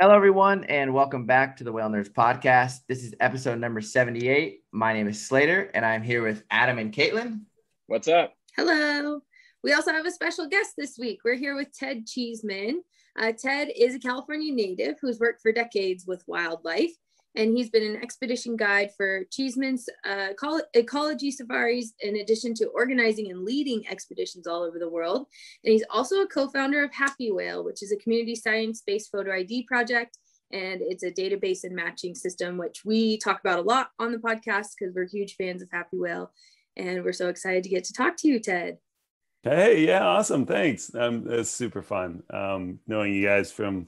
Hello, everyone, and welcome back to the Whale Nerds podcast. This is episode number 78. My name is Slater, and I'm here with Adam and Caitlin. What's up? Hello. We also have a special guest this week. We're here with Ted Cheeseman. Uh, Ted is a California native who's worked for decades with wildlife, and he's been an expedition guide for Cheeseman's uh, ecology safaris, in addition to organizing and leading expeditions all over the world. And he's also a co founder of Happy Whale, which is a community science based photo ID project. And it's a database and matching system, which we talk about a lot on the podcast because we're huge fans of Happy Whale. And we're so excited to get to talk to you, Ted. Hey, yeah, awesome. Thanks. Um, it's super fun um, knowing you guys from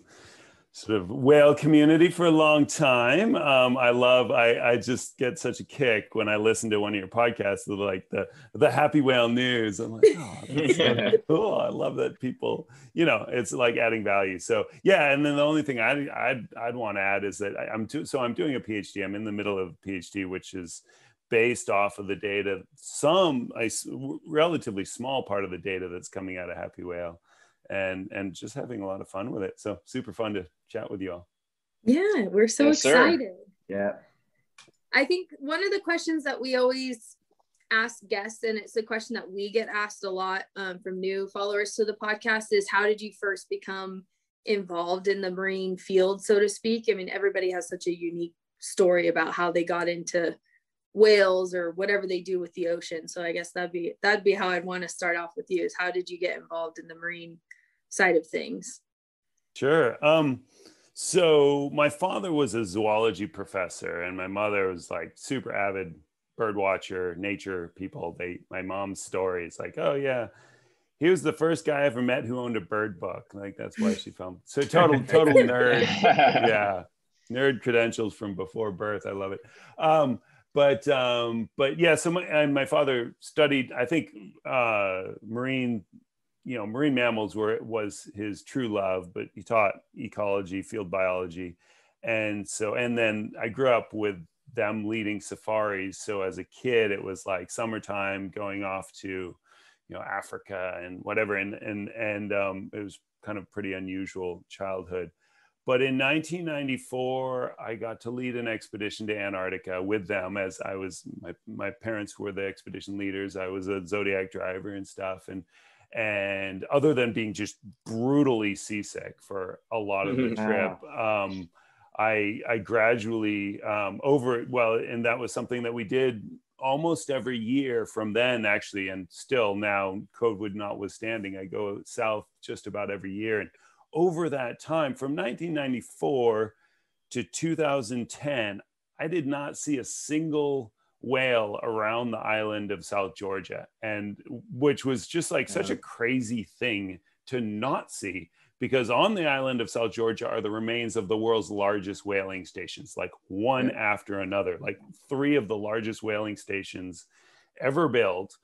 sort of whale community for a long time. Um, I love, I, I just get such a kick when I listen to one of your podcasts, like the the Happy Whale News. I'm like, oh, that's so cool. I love that people, you know, it's like adding value. So yeah, and then the only thing I'd I'd, I'd want to add is that I, am too, so I'm doing a PhD. I'm in the middle of a PhD, which is based off of the data, some a relatively small part of the data that's coming out of Happy Whale and and just having a lot of fun with it. So super fun to chat with you all. Yeah, we're so yes, excited. Sir. Yeah. I think one of the questions that we always ask guests, and it's a question that we get asked a lot um, from new followers to the podcast, is how did you first become involved in the marine field, so to speak? I mean, everybody has such a unique story about how they got into whales or whatever they do with the ocean. So I guess that'd be that'd be how I'd want to start off with you is how did you get involved in the marine side of things? Sure. Um, so my father was a zoology professor, and my mother was like super avid bird watcher, nature people. They my mom's story is like, oh yeah, he was the first guy I ever met who owned a bird book. Like that's why she found so total total nerd. yeah, nerd credentials from before birth. I love it. Um, but um, but yeah, so my and my father studied. I think uh, marine you know, marine mammals were was his true love, but he taught ecology, field biology. And so, and then I grew up with them leading safaris. So as a kid, it was like summertime going off to, you know, Africa and whatever. And, and, and um, it was kind of pretty unusual childhood. But in 1994, I got to lead an expedition to Antarctica with them as I was, my, my parents were the expedition leaders. I was a Zodiac driver and stuff. And, and other than being just brutally seasick for a lot of the mm-hmm. trip um, i i gradually um, over well and that was something that we did almost every year from then actually and still now covid notwithstanding i go south just about every year and over that time from 1994 to 2010 i did not see a single whale around the island of South Georgia, and which was just like yeah. such a crazy thing to not see because on the island of South Georgia are the remains of the world's largest whaling stations, like one yeah. after another. Like three of the largest whaling stations ever built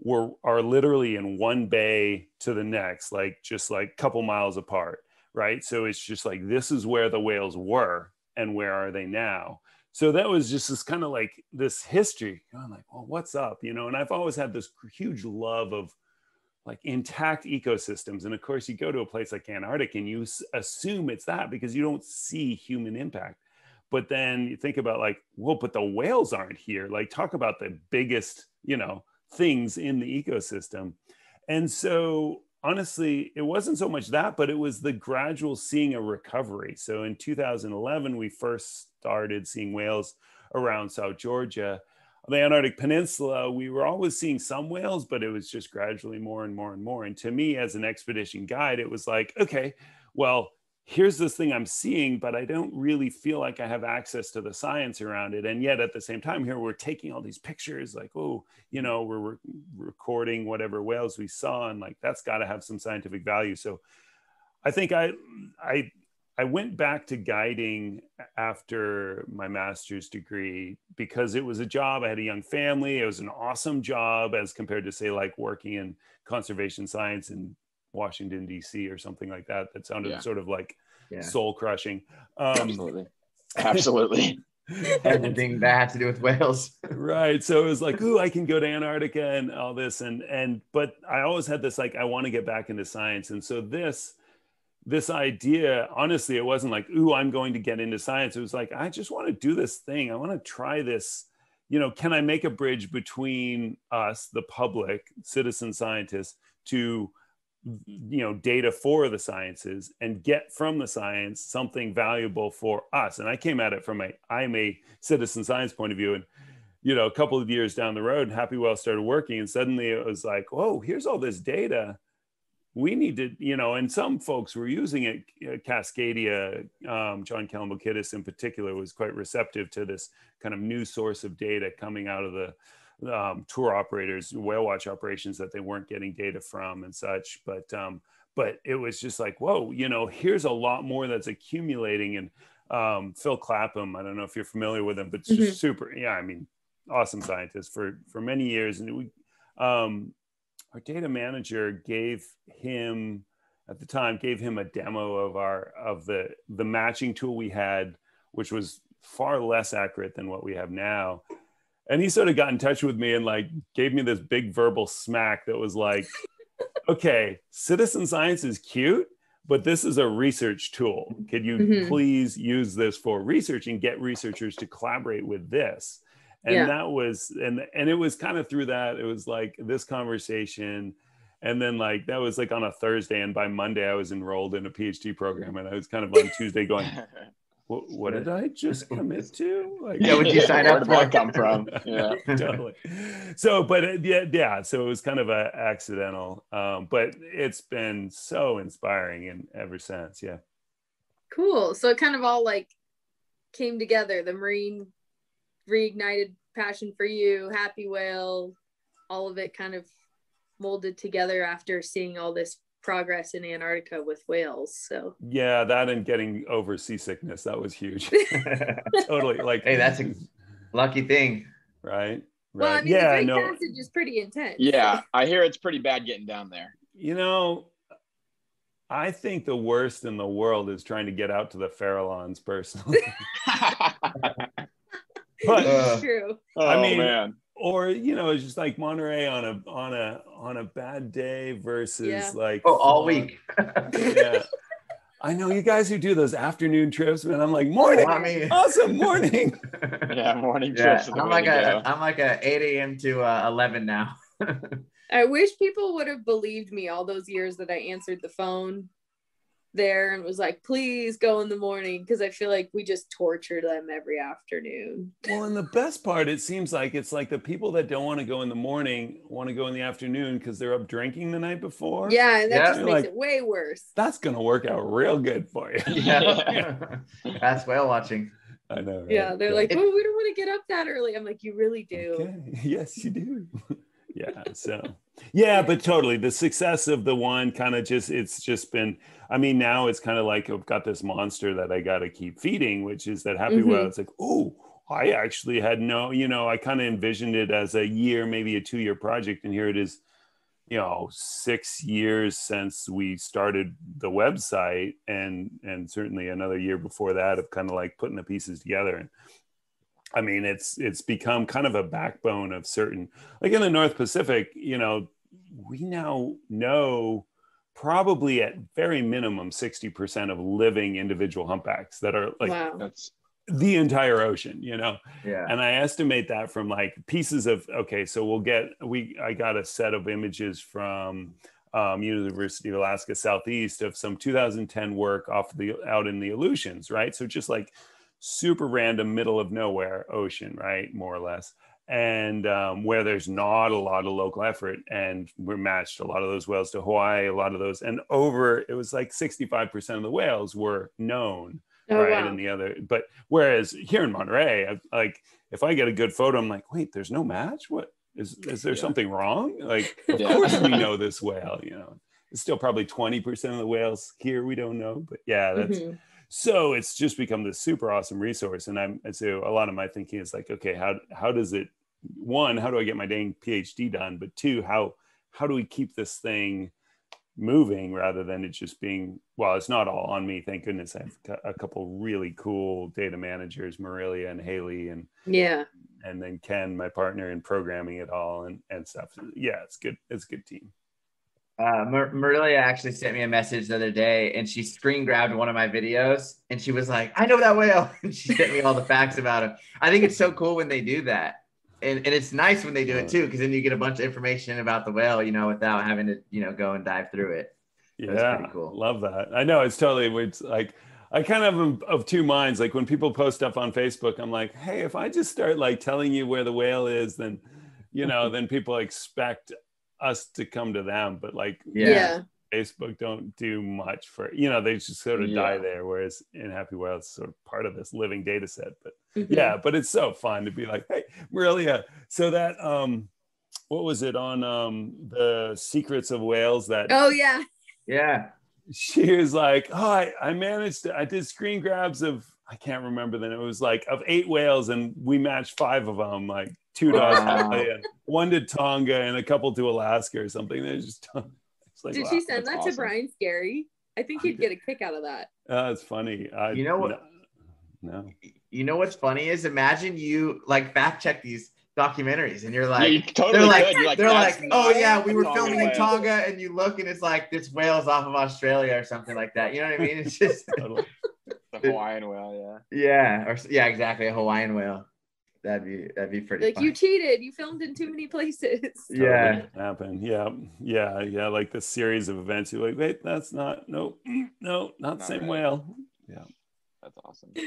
were are literally in one bay to the next, like just like a couple miles apart, right? So it's just like this is where the whales were and where are they now? So that was just this kind of like this history. I'm like, well, what's up? You know, and I've always had this huge love of like intact ecosystems. And of course, you go to a place like Antarctica and you assume it's that because you don't see human impact. But then you think about like, well, but the whales aren't here. Like, talk about the biggest, you know, things in the ecosystem. And so honestly, it wasn't so much that, but it was the gradual seeing a recovery. So in 2011, we first started seeing whales around South Georgia. On the Antarctic Peninsula, we were always seeing some whales, but it was just gradually more and more and more. And to me, as an expedition guide, it was like, okay, well, here's this thing I'm seeing, but I don't really feel like I have access to the science around it. And yet at the same time, here we're taking all these pictures, like, oh, you know, we're re- recording whatever whales we saw, and like that's got to have some scientific value. So I think I, I, I went back to guiding after my master's degree because it was a job. I had a young family. It was an awesome job as compared to say like working in conservation science and Washington D.C. or something like that. That sounded yeah. sort of like yeah. soul crushing. Um, Absolutely, absolutely. Everything that had to do with whales, right? So it was like, ooh, I can go to Antarctica and all this, and and but I always had this like, I want to get back into science, and so this this idea, honestly, it wasn't like, ooh, I'm going to get into science. It was like, I just want to do this thing. I want to try this. You know, can I make a bridge between us, the public, citizen scientists, to you know data for the sciences and get from the science something valuable for us. And i came at it from a i'm a citizen science point of view. And you know a couple of years down the road Happywhale started working and suddenly it was like oh here's all this data. We need to you know and some folks were using it cascadia um, john Calambokidis in particular was quite receptive to this kind of new source of data coming out of the um, tour operators, whale watch operations that they weren't getting data from and such. But um, but it was just like, whoa, you know, here's a lot more that's accumulating. And um, Phil Clapham, I don't know if you're familiar with him, but mm-hmm. just super, yeah, I mean, awesome scientist for for many years. And we, um, our data manager gave him at the time gave him a demo of our of the the matching tool we had, which was far less accurate than what we have now and he sort of got in touch with me and like gave me this big verbal smack that was like okay citizen science is cute but this is a research tool could you mm-hmm. please use this for research and get researchers to collaborate with this and yeah. that was and and it was kind of through that it was like this conversation and then like that was like on a thursday and by monday i was enrolled in a phd program and i was kind of on tuesday going what, what did I just commit to? Like, yeah, would you sign up? Where did that come from? Yeah, totally. So, but uh, yeah, yeah. So it was kind of a accidental, um, but it's been so inspiring and ever since. Yeah. Cool. So it kind of all like came together. The marine reignited passion for you, Happy Whale, all of it kind of molded together after seeing all this progress in Antarctica with whales. So yeah, that and getting over seasickness that was huge. totally, like hey, that's a lucky thing, right? Well, I mean, yeah, the Great no, Passage is pretty intense. Yeah, I hear it's pretty bad getting down there. You know, I think the worst in the world is trying to get out to the Farallones personally. but uh, true. I oh, mean, man or you know it's just like monterey on a on a on a bad day versus yeah. like oh all week. Yeah. I know you guys who do those afternoon trips man. I'm like morning I mean, awesome morning. Yeah morning yeah, trips i'm like a i'm like a 8 a.m to uh, 11 now. I wish people would have believed me all those years that i answered the phone there and was like, please go in the morning because I feel like we just torture them every afternoon. Well, and the best part, it seems like it's like the people that don't want to go in the morning want to go in the afternoon because they're up drinking the night before. Yeah, and that yeah. just makes like, it way worse. That's gonna work out real good for you. Yeah, that's whale watching. I know. Right? Yeah, they're yeah. like, oh, we don't want to get up that early. I'm like, you really do. Okay. Yes, you do. yeah. So yeah, but totally the success of the one kind of just it's just been I mean, now it's kind of like I've got this monster that I got to keep feeding, which is that happy mm-hmm. well. It's like, oh, I actually had no, you know, I kind of envisioned it as a year, maybe a two year project. And here it is, you know, six years since we started the website and, and certainly another year before that of kind of like putting the pieces together. And I mean, it's, it's become kind of a backbone of certain, like in the North Pacific, you know, we now know probably at very minimum 60% of living individual humpbacks that are like wow. that's the entire ocean you know? Yeah. And i estimate that from like pieces of okay so we'll get we i got a set of images from um, university of alaska southeast of some 2010 work off the out in the aleutians right? So just like super random middle of nowhere ocean right? More or less and um, where there's not a lot of local effort and we're matched a lot of those whales to hawaii a lot of those and over it was like 65% of the whales were known oh, right wow. and the other but whereas here in monterey I, like if i get a good photo i'm like wait there's no match what is is there yeah. something wrong like of yeah. course we know this whale you know it's still probably 20% of the whales here we don't know but yeah that's mm-hmm. so it's just become this super awesome resource and i'm and so a lot of my thinking is like okay how how does it one, how do I get my dang PhD done? But two, how how do we keep this thing moving rather than it just being well it's not all on me thank goodness i have a couple really cool data managers marilia and haley and yeah and then ken my partner in programming it all and and stuff yeah it's good it's a good team Uh, Mar- Marilia actually sent me a message the other day and she screen grabbed one of my videos and she was like, I know that whale. And she sent me all the facts about him. I think it's so cool when they do that. And, and it's nice when they do it too, because then you get a bunch of information about the whale, you know, without having to, you know, go and dive through it. That's Yeah, pretty cool. love that. I know it's totally it's like I kind of am of two minds. Like when people post stuff on Facebook, I'm like, hey, if I just start like telling you where the whale is, then you know, then people expect us to come to them. But like Yeah. Facebook don't do much for you know, they just sort of die there. Whereas in Happy Whale, it's sort of part of this living data set. But Mhm. yeah, but it's so fun to be like, hey, Marilia. So that um what was it on um the secrets of whales that Oh yeah. Yeah. she was like, "Oh, I, I managed to. I did screen grabs of I can't remember then. It was like of eight whales, and we matched five of them, like two to Wow. Australia, one to Tonga, and a couple to Alaska or something. They're just it's like, Did wow, she send that awesome. to Brian Skerry? I think he'd get a kick out of that. Uh, that's funny. I, You know what- No, no. You know what's funny is imagine you like fact check these documentaries and you're yeah, like, you totally they're like. You're like, they're like, oh yeah, we were Tonga filming in. Tonga, and you look and it's like this whale's off of Australia or something like that. You know what I mean? It's just Totally. The Hawaiian whale, yeah. yeah, or yeah, exactly a Hawaiian whale. That'd be that'd be pretty. Like fun. you cheated. You filmed in too many places. Yeah. Totally happen. Yeah, yeah, yeah. Like the series of events. You're like, wait, that's not. No, no, not the Not same right. whale. yeah. That's awesome.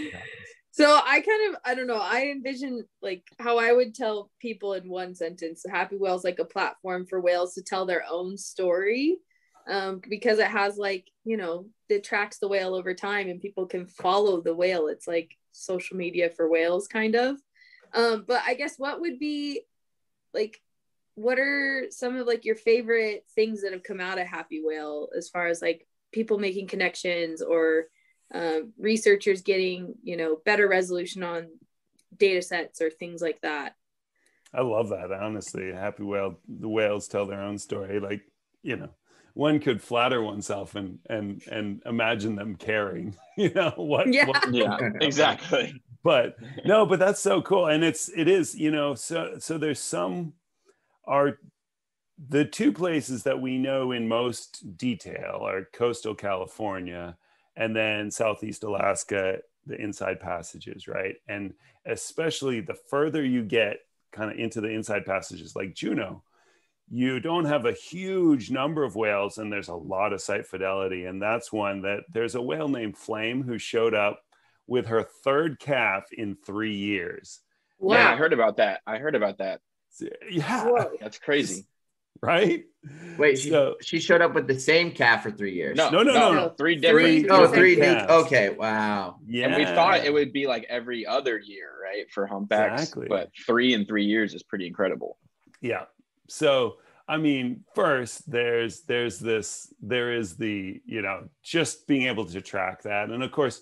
So I kind of I don't know. I envision like how I would tell people in one sentence. Happy Whales like a platform for whales to tell their own story, um, because it has like you know it tracks the whale over time and people can follow the whale. It's like social media for whales, kind of. Um, but I guess what would be like what are some of like your favorite things that have come out of Happy Whale as far as like people making connections or um, researchers getting you know better resolution on data sets or things like that I love that. Honestly, happy whale. The whales tell their own story. Like you know, one could flatter oneself and and and imagine them caring. You know what? Yeah. what- Yeah, exactly. But no, but that's so cool, and it's it is. You know, so so there's some are the two places that we know in most detail are coastal California and then southeast Alaska, the inside passages, right? And especially the further you get kind of into the inside passages like Juneau, you don't have a huge number of whales and there's a lot of site fidelity. And that's one that there's a whale named Flame who showed up with her third calf in three years. wow Yeah, I heard about that. I heard about that. Yeah, Whoa. That's crazy. right? Wait, she, So- she showed up with the same calf for three years. No, No, no, no, no. Three Three- different. Oh, different new. Okay, wow. Yeah. And we thought it would be like every other year, right, for humpbacks. Exactly. But three in three years is pretty incredible. yeah so i mean first there's there's this there is the you know just being able to track that and of course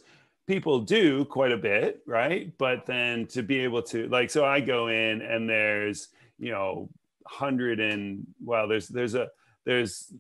people do quite a bit right? But then to be able to like so i go in and there's you know 100 and well there's there's a there's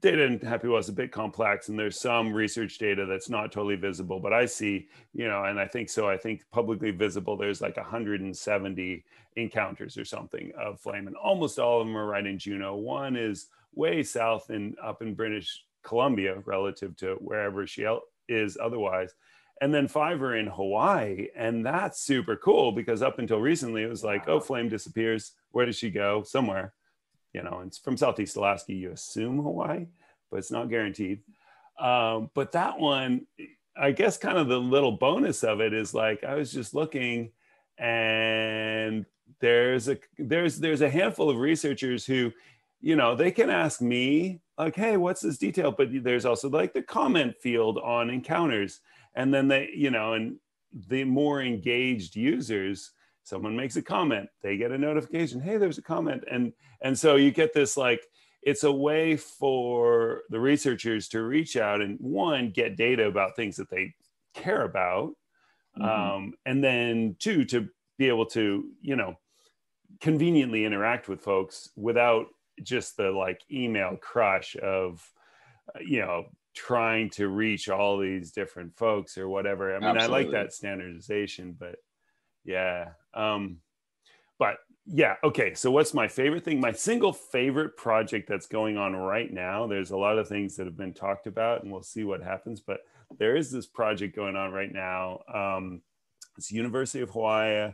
data in Happywhale is a bit complex and there's some research data that's not totally visible but i see you know and i think so i think publicly visible there's like 170 encounters or something of flame and almost all of them are right in juneau. One is way south and up in british columbia relative to wherever she is otherwise. And then five are in hawaii and that's super cool because up until recently it was like oh flame disappears. Where does she go? Somewhere. You know it's from southeast alaska you assume hawaii but it's not guaranteed. Um, but that one i guess kind of the little bonus of it is like i was just looking and there's a there's there's a handful of researchers who you know they can ask me like hey what's this detail? But there's also like the comment field on encounters. And then they you know and the more engaged users someone makes a comment they get a notification hey there's a comment. And and so you get this like it's a way for the researchers to reach out and one get data about things that they care about Mhm. um, and then two to be able to you know conveniently interact with folks without just the like email crush of uh, you know trying to reach all these different folks or whatever. I mean i like that standardization but yeah um but yeah okay so what's my favorite thing? My single favorite project that's going on right now there's a lot of things that have been talked about and we'll see what happens but there is this project going on right now um, it's university of hawaii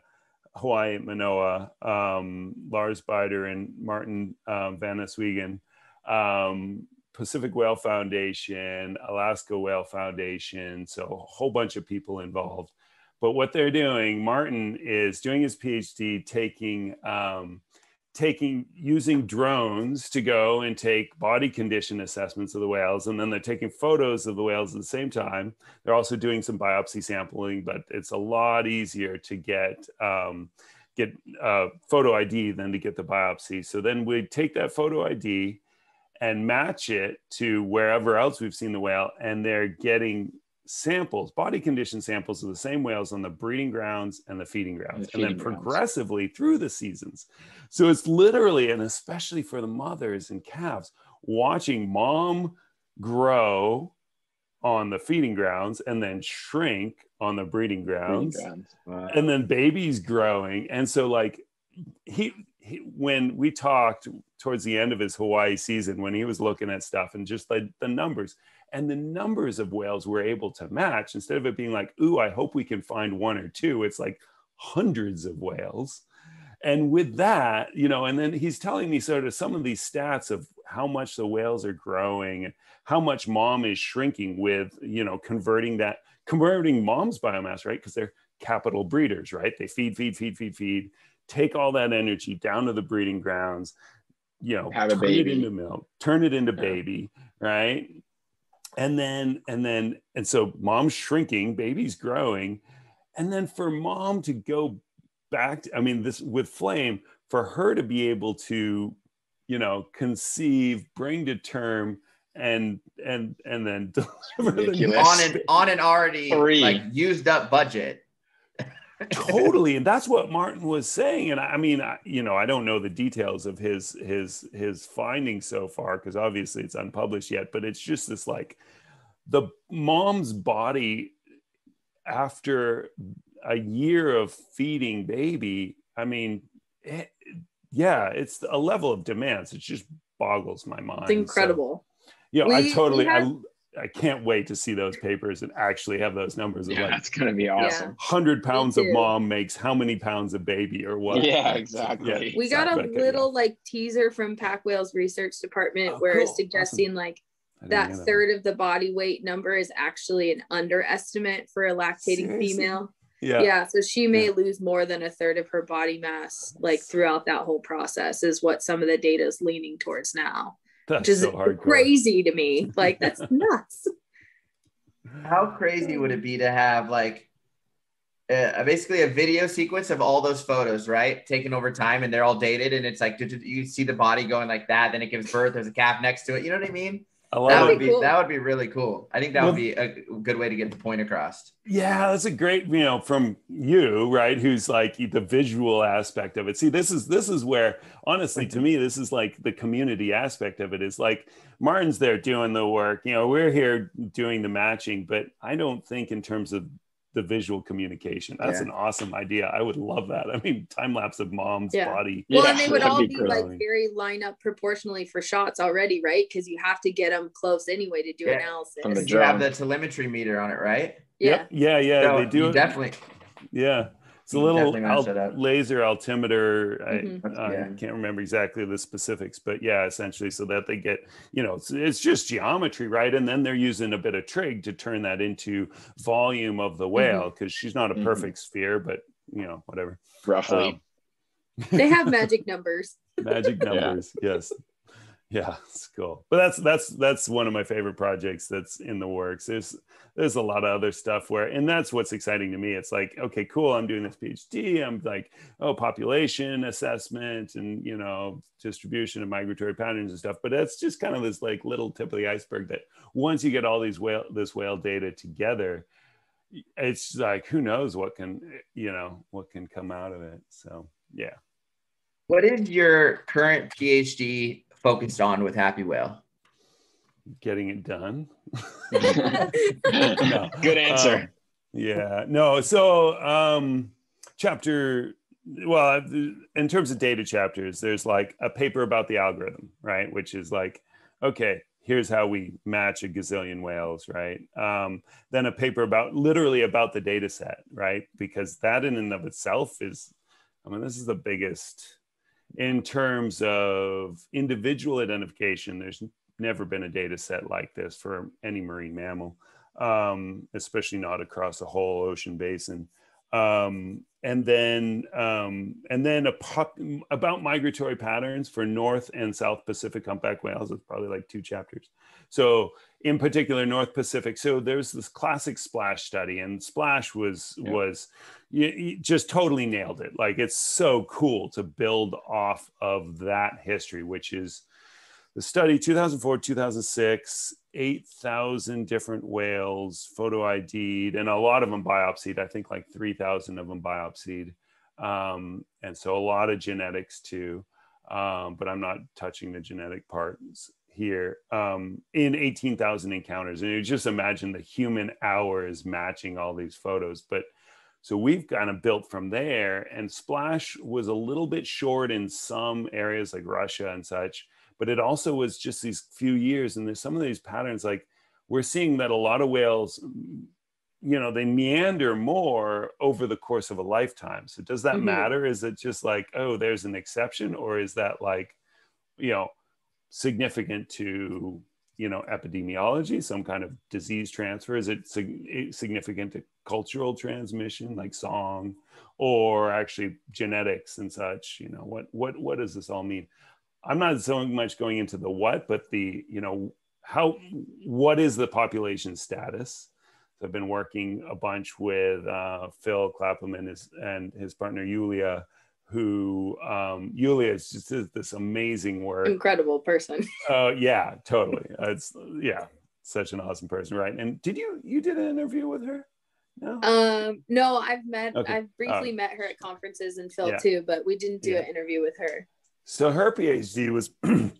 hawaii manoa um, lars Bejder and martin um, van Aswegen, um, pacific whale foundation alaska whale foundation so a whole bunch of people involved. But what they're doing, Martin is doing his PhD, taking um, taking using drones to go and take body condition assessments of the whales, and then they're taking photos of the whales at the same time. They're also doing some biopsy sampling, but it's a lot easier to get. Um, get uh, photo ID than to get the biopsy. So then we take that photo ID and match it to wherever else we've seen the whale, and they're getting samples, body condition samples of the same whales on the breeding grounds and the feeding grounds, and, the feeding and then grounds. progressively through the seasons. So it's literally, and especially for the mothers and calves, watching mom grow on the feeding grounds and then shrink on the breeding grounds, breeding grounds. Wow. and then babies growing. And so, like, he, he, when we talked towards the end of his Hawaii season, when he was looking at stuff and just like the numbers, and the numbers of whales we're able to match instead of it being like ooh i hope we can find one or two it's like hundreds of whales. And with that you know and then he's telling me sort of some of these stats of how much the whales are growing and how much mom is shrinking with you know converting that converting mom's biomass right? Because they're capital breeders right? They feed feed feed feed feed take all that energy down to the breeding grounds you know Have turn it into milk turn it into yeah. baby right and then and then and so mom's shrinking baby's growing. And then for mom to go back to, i mean this with flame for her to be able to you know conceive bring to term and and and then deliver the on an on an already Three. like used up budget totally and that's what martin was saying and i mean I, you know i don't know the details of his his his findings so far because obviously it's unpublished yet but it's just this like the mom's body after a year of feeding baby i mean it, yeah it's a level of demands it just boggles my mind it's incredible. So, yeah you know, i totally have, I can't wait to see those papers and actually have those numbers. Of yeah, like, that's gonna be awesome. Hundred pounds of mom makes how many pounds of baby or what? Yeah, exactly. Yeah, we got a little like teaser from Pac Whales Research Department oh, where cool. it's suggesting awesome. like that third that. of the body weight number is actually an underestimate for a lactating Seriously? female. Yeah. yeah. So she may yeah. lose more than a third of her body mass like throughout that whole process, is what some of the data is leaning towards now. That's which is so crazy to me. Like that's nuts. How crazy would it be to have like uh, basically a video sequence of all those photos, right? Taken over time and they're all dated and it's like you see the body going like that, then it gives birth, there's a calf next to it. You know what I mean? That would be cool. that would be really cool. I think that well, would be a good way to get the point across. Yeah, that's a great, you know, from you, right? Who's like the visual aspect of it. See, this is this is where honestly to me this is like the community aspect of it is like Martin's there doing the work. You know, we're here doing the matching, but I don't think in terms of the visual communication. That's yeah. an awesome idea. I would love that. I mean, time lapse of mom's yeah. body. Well, yeah, and they would all be, be like very line up proportionally for shots already, right? Because you have to get them close anyway to do analysis. From the you have the telemetry meter on it, right? Yeah. Yep. Yeah, yeah. So they do definitely. Yeah. It's a little al- laser altimeter. Mm-hmm. I, uh, yeah. can't remember exactly the specifics, but yeah, essentially, so that they get, you know, it's, it's, just geometry, right? And then they're using a bit of trig to turn that into volume of the whale because mm-hmm. she's not a mm-hmm. perfect mm-hmm. sphere, but you know, whatever. Roughly. Um, they have magic numbers. magic numbers, yeah. yes yeah it's cool. But that's that's that's one of my favorite projects that's in the works. There's there's a lot of other stuff where and that's what's exciting to me. It's like okay cool i'm doing this phd i'm like oh population assessment and you know distribution of migratory patterns and stuff. But that's just kind of this like little tip of the iceberg that once you get all these whale this whale data together it's like who knows what can you know what can come out of it. So yeah. What is your current phd focused on with Happy Whale? Getting it done. no. Good answer. Um, yeah. No. So, um, chapter well, in terms of data chapters, there's like a paper about the algorithm, right? Which is like, okay, here's how we match a gazillion whales, right? Um, then a paper about literally about the data set, right? Because that in and of itself is, I mean, this is the biggest in terms of individual identification. There's never been a data set like this for any marine mammal, um, especially not across a whole ocean basin. Um, and then um, and then about migratory patterns for North and South Pacific humpback whales. It's probably like two chapters. So in particular, North Pacific. So there's this classic Splash study, and Splash was yeah. was you, you just totally nailed it. Like it's so cool to build off of that history, which is the study 2004 2006 8,000 different whales photo ID'd and a lot of them biopsied. I think like 3,000 of them biopsied. Um, and so a lot of genetics too. Um, but I'm not touching the genetic parts here um, in 18,000 encounters. And you just imagine the human hours matching all these photos. But so we've kind of built from there. And Splash was a little bit short in some areas like Russia and such but it also was just these few years and there's some of these patterns like we're seeing that a lot of whales you know they meander more over the course of a lifetime. So does that mm-hmm. matter? Is it just like oh there's an exception or is that like you know significant to you know epidemiology some kind of disease transfer? Is it sig- significant to cultural transmission like song or actually genetics and such? You know what what what does this all mean I'm not so much going into the what, but the, you know, how, what is the population status? So I've been working a bunch with uh, Phil Clapham and his, and his partner, Yulia, who um, Yulia is just is this amazing work. Incredible person. Oh uh, yeah, totally. it's yeah, such an awesome person, right? And did you you did an interview with her? No. Um, no, I've met okay. I've briefly uh, met her at conferences and Phil yeah. too, but we didn't do yeah. an interview with her. So her PhD was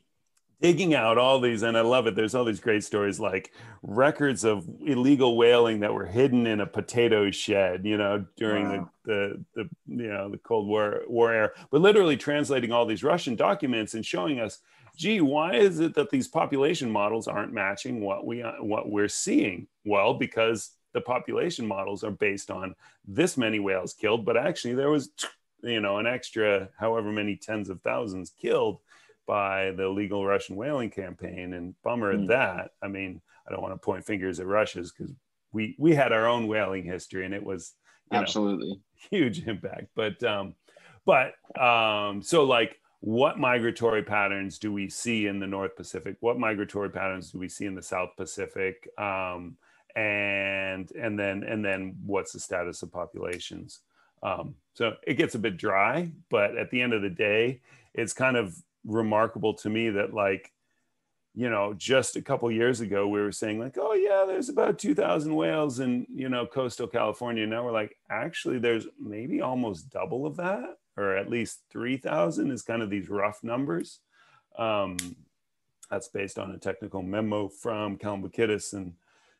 digging out all these, and I love it. There's all these great stories like records of illegal whaling that were hidden in a potato shed, you know, during wow. the, the, the, you know, the Cold War, war era, but literally translating all these Russian documents and showing us, gee, why is it that these population models aren't matching what we, what we're seeing? Well, because the population models are based on this many whales killed, but actually there was you know, an extra however many tens of thousands killed by the illegal Russian whaling campaign. And bummer mm. at that. I mean, I don't want to point fingers at Russia's because we we had our own whaling history and it was absolutely know, huge impact. But um, but um, so like what migratory patterns do we see in the North Pacific? What migratory patterns do we see in the South Pacific? Um, and and then and then what's the status of populations? Um, so it gets a bit dry, but at the end of the day, it's kind of remarkable to me that like, you know, just a couple years ago we were saying like, oh yeah, there's about 2,000 whales in you know coastal California. Now we're like, actually, there's maybe almost double of that, or at least 3,000 is kind of these rough numbers. Um, that's based on a technical memo from Bukidis and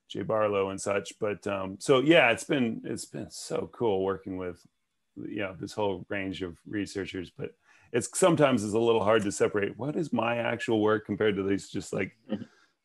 Jay Barlow and such. But um, so yeah, it's been it's been so cool working with you know this whole range of researchers. But it's sometimes it's a little hard to separate what is my actual work compared to these just like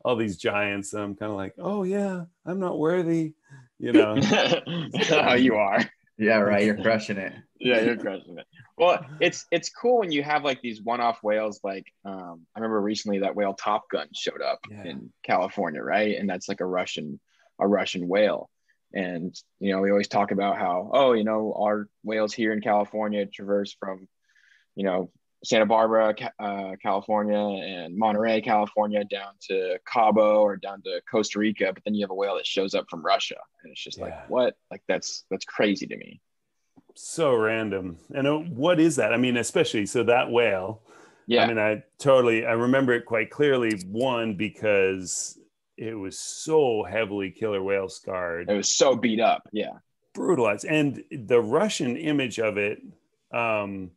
all these giants. I'm kind of like, oh yeah, I'm not worthy, you know. oh, you are. Yeah, right. You're crushing it. yeah, you're crushing it. Well, it's it's cool when you have like these one-off whales. Like um, I remember recently that whale Top Gun showed up yeah. in California, right? And that's like a Russian a Russian whale. And you know, we always talk about how oh, you know, our whales here in California traverse from, you know, Santa Barbara, uh, California, and Monterey, California, down to Cabo or down to Costa Rica. But then you have a whale that shows up from Russia, and it's just yeah. like, what? Like that's that's crazy to me. So random. And uh, what is that? I mean, especially so that whale. Yeah. I mean, I totally I remember it quite clearly. One because it was so heavily killer whale scarred. It was so beat up. Yeah. Brutalized, and the Russian image of it. Um,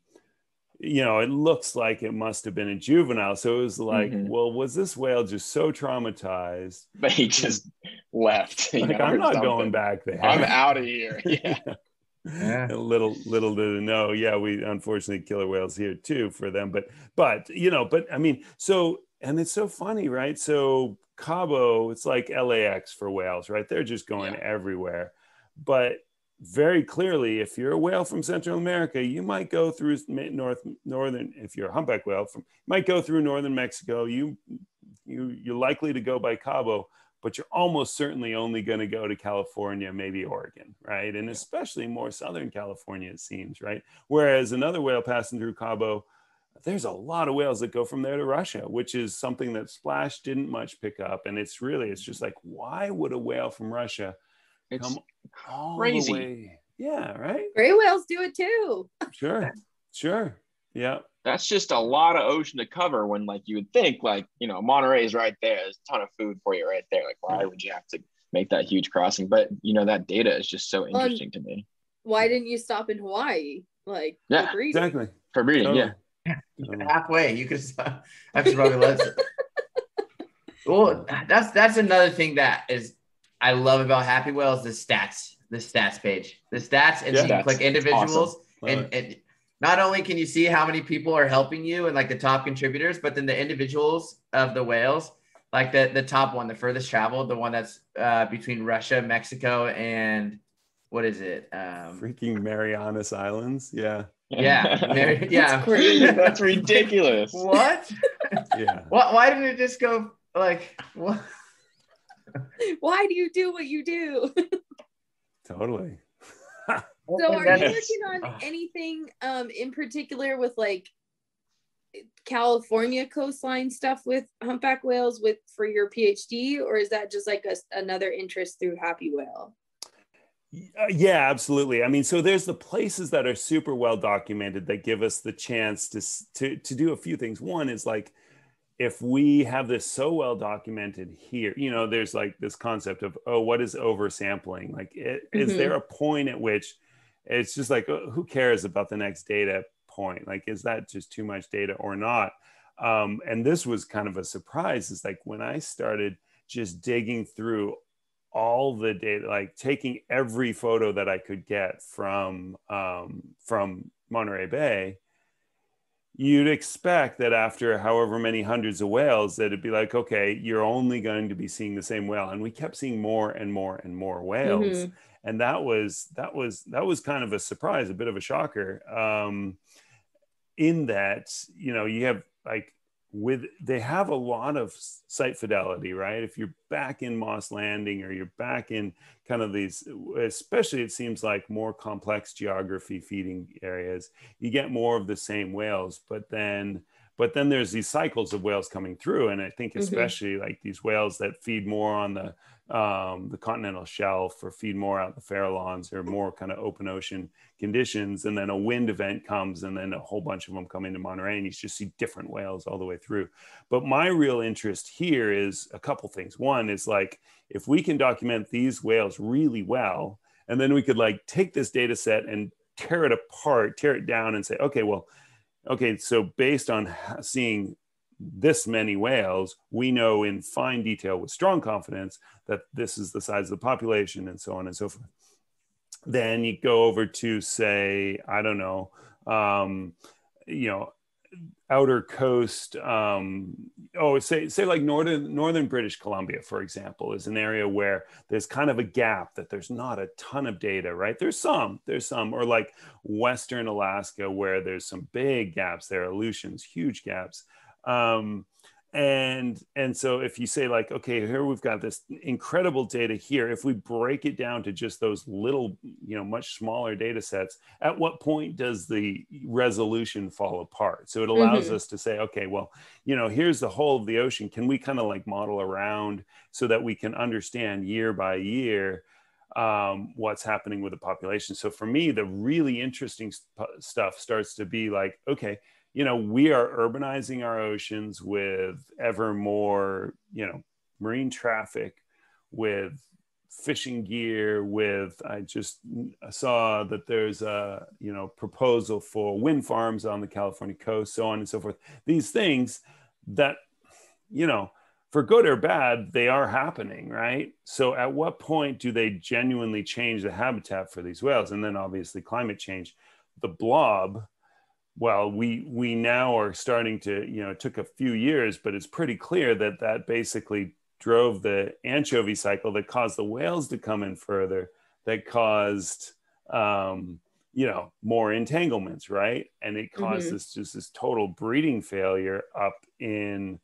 you know, it looks like it must have been a juvenile. So it was like, mm-hmm. well, was this whale just so traumatized? But he just left. Like, know, I'm not something. going back there. I'm out of here. Yeah. yeah. little little to know. Yeah, we unfortunately killer whales here too for them, but but you know, but I mean, so and it's so funny, right? So Cabo, it's like LAX for whales, right? They're just going yeah. everywhere. But very clearly, if you're a whale from Central America, you might go through north northern. If you're a humpback whale, from might go through northern Mexico. You you you're likely to go by Cabo, but you're almost certainly only going to go to California, maybe Oregon, right? And especially more Southern California, it seems, right? Whereas another whale passing through Cabo, there's a lot of whales that go from there to Russia, which is something that Splash didn't much pick up. And it's really, it's just like, why would a whale from Russia it's come all crazy. the way? Yeah, right. Gray whales do it too. Sure, sure. Yeah. That's just a lot of ocean to cover when like you would think like, you know, Monterey is right there. There's a ton of food for you right there. Like why would you have to make that huge crossing? But you know, that data is just so interesting um, to me. Why didn't you stop in Hawaii? Like yeah, exactly. For breeding, totally. yeah. Halfway. You could actually probably let Well, that's that's another thing that is I love about Happy Whales the stats, the stats page, the stats, and yeah, so you click individuals, awesome. and, and not only can you see how many people are helping you and like the top contributors, but then the individuals of the whales, like the the top one, the furthest traveled, the one that's uh, between Russia, Mexico, and what is it? Um, Freaking Marianas Islands, yeah. Yeah, Mar- yeah, that's, that's ridiculous. what? yeah. Why, why didn't it just go like what? why do you do what you do? totally. So are you working on anything um in particular with like California coastline stuff with humpback whales with for your PhD, or is that just like a, another interest through Happy Whale? Uh, yeah, absolutely. I mean, so there's the places that are super well documented that give us the chance to to to do a few things. One is like if we have this so well documented here, you know, there's like this concept of oh, what is oversampling? Like, it, mm-hmm. is there a point at which it's just like uh, who cares about the next data point like is that just too much data or not um, and this was kind of a surprise is like when i started just digging through all the data like taking every photo that i could get from um, from monterey bay you'd expect that after however many hundreds of whales that it'd be like okay you're only going to be seeing the same whale and we kept seeing more and more and more whales mm-hmm and that was that was that was kind of a surprise, a bit of a shocker. Um, in that, you know, you have like with they have a lot of site fidelity, right? If you're back in Moss Landing or you're back in kind of these, especially it seems like more complex geography feeding areas, you get more of the same whales, but then but then there's these cycles of whales coming through and i think mm-hmm. especially mm-hmm. like these whales that feed more on the um, the continental shelf or feed more out the Farallones or more kind of open ocean conditions. And then a wind event comes and then a whole bunch of them come into Monterey and you just see different whales all the way through. But my real interest here is a couple things. One is like, if we can document these whales really well, and then we could like take this data set and tear it apart, tear it down and say, okay, well, okay, so based on seeing this many whales, we know in fine detail with strong confidence that this is the size of the population and so on and so forth. Then you go over to say, I don't know, um, you know, outer coast um, oh say say like northern northern british columbia for example is an area where there's kind of a gap that there's not a ton of data right there's some there's some or like western alaska where there's some big gaps there are aleutians huge gaps um, and and so if you say like okay here we've got this incredible data here if we break it down to just those little you know much smaller data sets at what point does the resolution fall apart? So it allows mm-hmm. us to say okay well you know here's the whole of the ocean. Can we kind of like model around so that we can understand year by year um, what's happening with the population? So for me the really interesting stuff starts to be like okay you know, we are urbanizing our oceans with ever more, you know, marine traffic, with fishing gear, with I just saw that there's a, you know, proposal for wind farms on the California coast, so on and so forth. These things that, you know, for good or bad, they are happening, right? So, at what point do they genuinely change the habitat for these whales? And then, obviously, climate change. The blob, well, we we now are starting to, you know, it took a few years, but it's pretty clear that that basically drove the anchovy cycle that caused the whales to come in further, that caused, um, you know, more entanglements, right? And it caused mm-hmm. this just this total breeding failure up in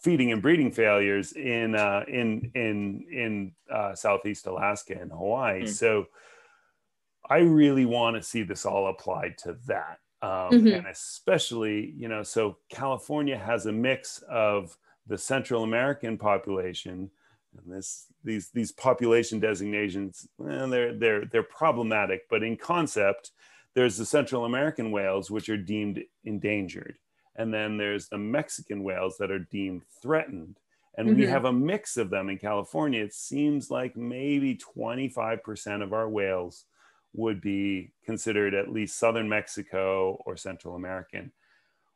feeding and breeding failures in uh, in in in uh, Southeast Alaska and Hawaii. Mm. So I really want to see this all applied to that, um, mm-hmm. and especially you know, so California has a mix of the Central American population. And this these these population designations, well, they're they're they're problematic, but in concept, there's the Central American whales which are deemed endangered and then there's the Mexican whales that are deemed threatened. And mm-hmm. we have a mix of them in California. It seems like maybe 25% of our whales would be considered at least Southern Mexico or Central American.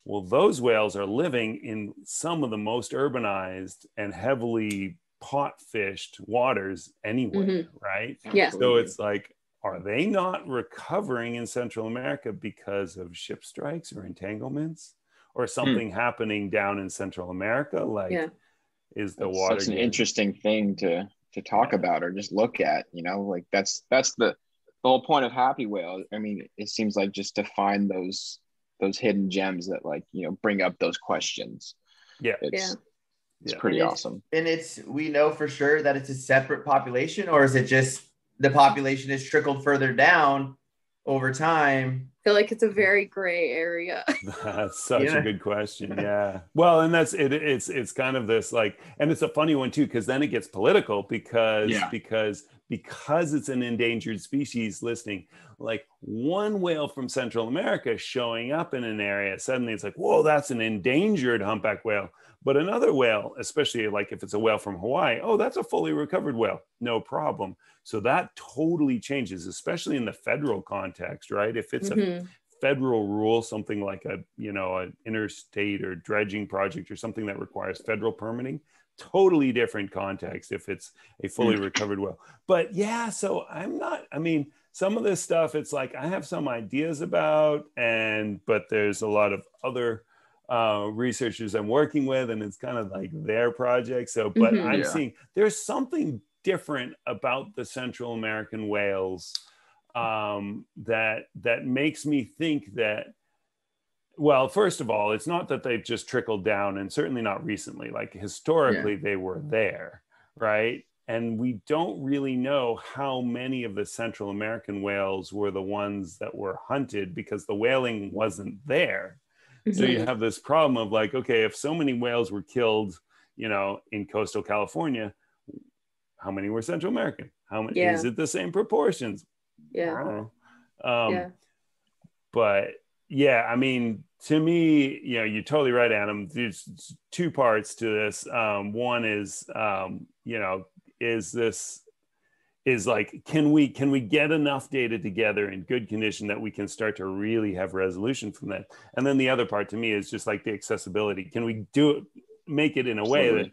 Well, those whales are living in some of the most urbanized and heavily pot fished waters anyway, mm-hmm. right? Yeah. So it's like, are they not recovering in Central America because of ship strikes or entanglements? or hmm. something hmm. happening down in Central America? Like, yeah. is the that's water such an interesting thing to to talk yeah. about or just look at? You know, like that's that's the the whole point of Happywhale. I mean, it seems like just to find those those hidden gems that like you know bring up those questions. Yeah, it's yeah. it's yeah. pretty and awesome. and it's we know for sure that it's a separate population, or is it just the population is trickled further down over time feel like it's a very gray area. that's such yeah. a good question. Yeah. Well, and that's it. It's it's kind of this like, and it's a funny one too, because then it gets political because yeah. because because it's an endangered species listing. Like one whale from Central America showing up in an area, suddenly it's like, whoa, that's an endangered humpback whale. But another whale, especially like if it's a whale from Hawaii, oh, that's a fully recovered whale, no problem. So that totally changes, especially in the federal context, right? If it's mm-hmm. a federal rule, something like a, you know, an interstate or dredging project or something that requires federal permitting, totally different context if it's a fully mm. recovered well. But yeah, so I'm not, I mean, some of this stuff, it's like I have some ideas about, and but there's a lot of other uh, researchers I'm working with, and it's kind of like their project. So, but mm-hmm, I'm yeah. seeing there's something different about the Central American whales um, that that makes me think that. Well, first of all, it's not that they've just trickled down, and certainly not recently. Like historically, yeah. they were there, right? And we don't really know how many of the Central American whales were the ones that were hunted because the whaling wasn't there. Mm-hmm. So you mm-hmm. have this problem of like, okay, if so many whales were killed, you know, in coastal California, how many were Central American? How many yeah. is it the same proportions? Yeah. Um, yeah. But yeah, I mean, to me, you know, you're totally right, Adam. There's two parts to this. Um, one is, um, you know, is this is like, can we can we get enough data together in good condition that we can start to really have resolution from that? And then the other part to me is just like the accessibility. Can we do it, make it in a way that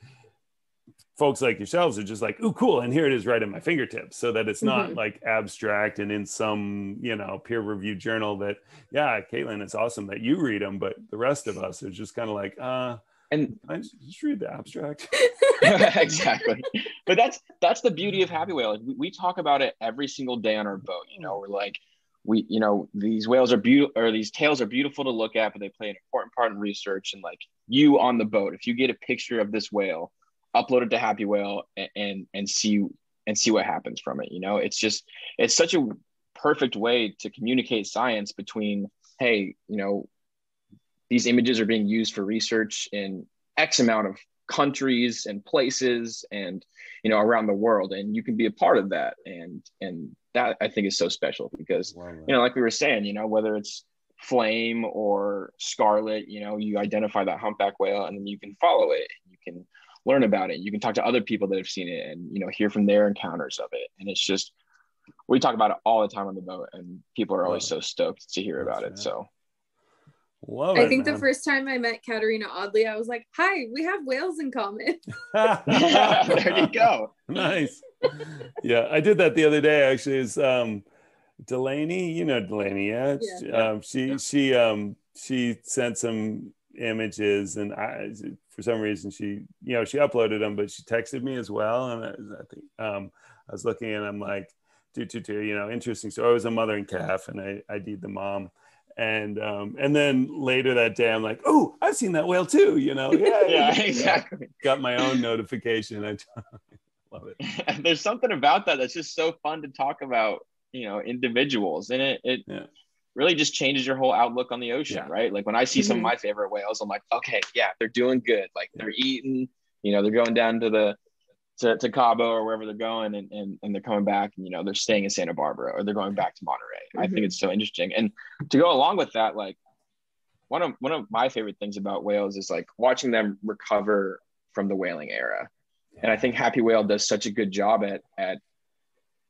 folks like yourselves are just like, oh, cool. And here it is right at my fingertips so that it's not mm-hmm. like abstract and in some, you know, peer reviewed journal that, yeah, Caitlin, it's awesome that you read them, but the rest of us are just kind of like, uh, and I just, just read the abstract. exactly. But that's, that's the beauty of Happywhale. We, we talk about it every single day on our boat. You know, we're like, we, you know, these whales are beautiful or these tails are beautiful to look at, but they play an important part in research. And like you on the boat, if you get a picture of this whale, upload it to Happywhale and, and and see and see what happens from it. You know, it's just it's such a perfect way to communicate science between hey, you know, these images are being used for research in X amount of countries and places and you know around the world and you can be a part of that. And and that i think is so special because you know like we were saying you know whether it's flame or scarlet you know you identify that humpback whale and then you can follow it. You can learn about it. You can talk to other people that have seen it and you know hear from their encounters of it. And it's just we talk about it all the time on the boat, and people are always so stoked to hear about it. So Love I it, think the first time I met Katerina Audley, I was like, "Hi, we have whales in common." there you go. nice. Yeah, I did that the other day. Actually, is um, Delaney. You know Delaney, yeah. Yeah. Um, she she um she sent some images, and I for some reason she you know she uploaded them, but she texted me as well, and I, think um I was looking and I'm like, do do do, you know, interesting. So I was a mother and calf, and I I did the mom. And um, and then later that day, I'm like, oh, I've seen that whale too, you know. Yeah, Yeah, exactly. Got my own notification. I love it. There's something about that that's just so fun to talk about, you know, individuals, and it it Yeah. Really just changes your whole outlook on the ocean, Yeah. right? Like when I see some of Mhm. my favorite whales, I'm like, okay, yeah, they're doing good. Like they're eating, you know, they're going down to the to, to Cabo or wherever they're going and, and and they're coming back and you know they're staying in Santa Barbara or they're going back to Monterey. I think Mhm. it's so interesting. And to go along with that, like one of one of my favorite things about whales is like watching them recover from the whaling era. And I think Happywhale does such a good job at at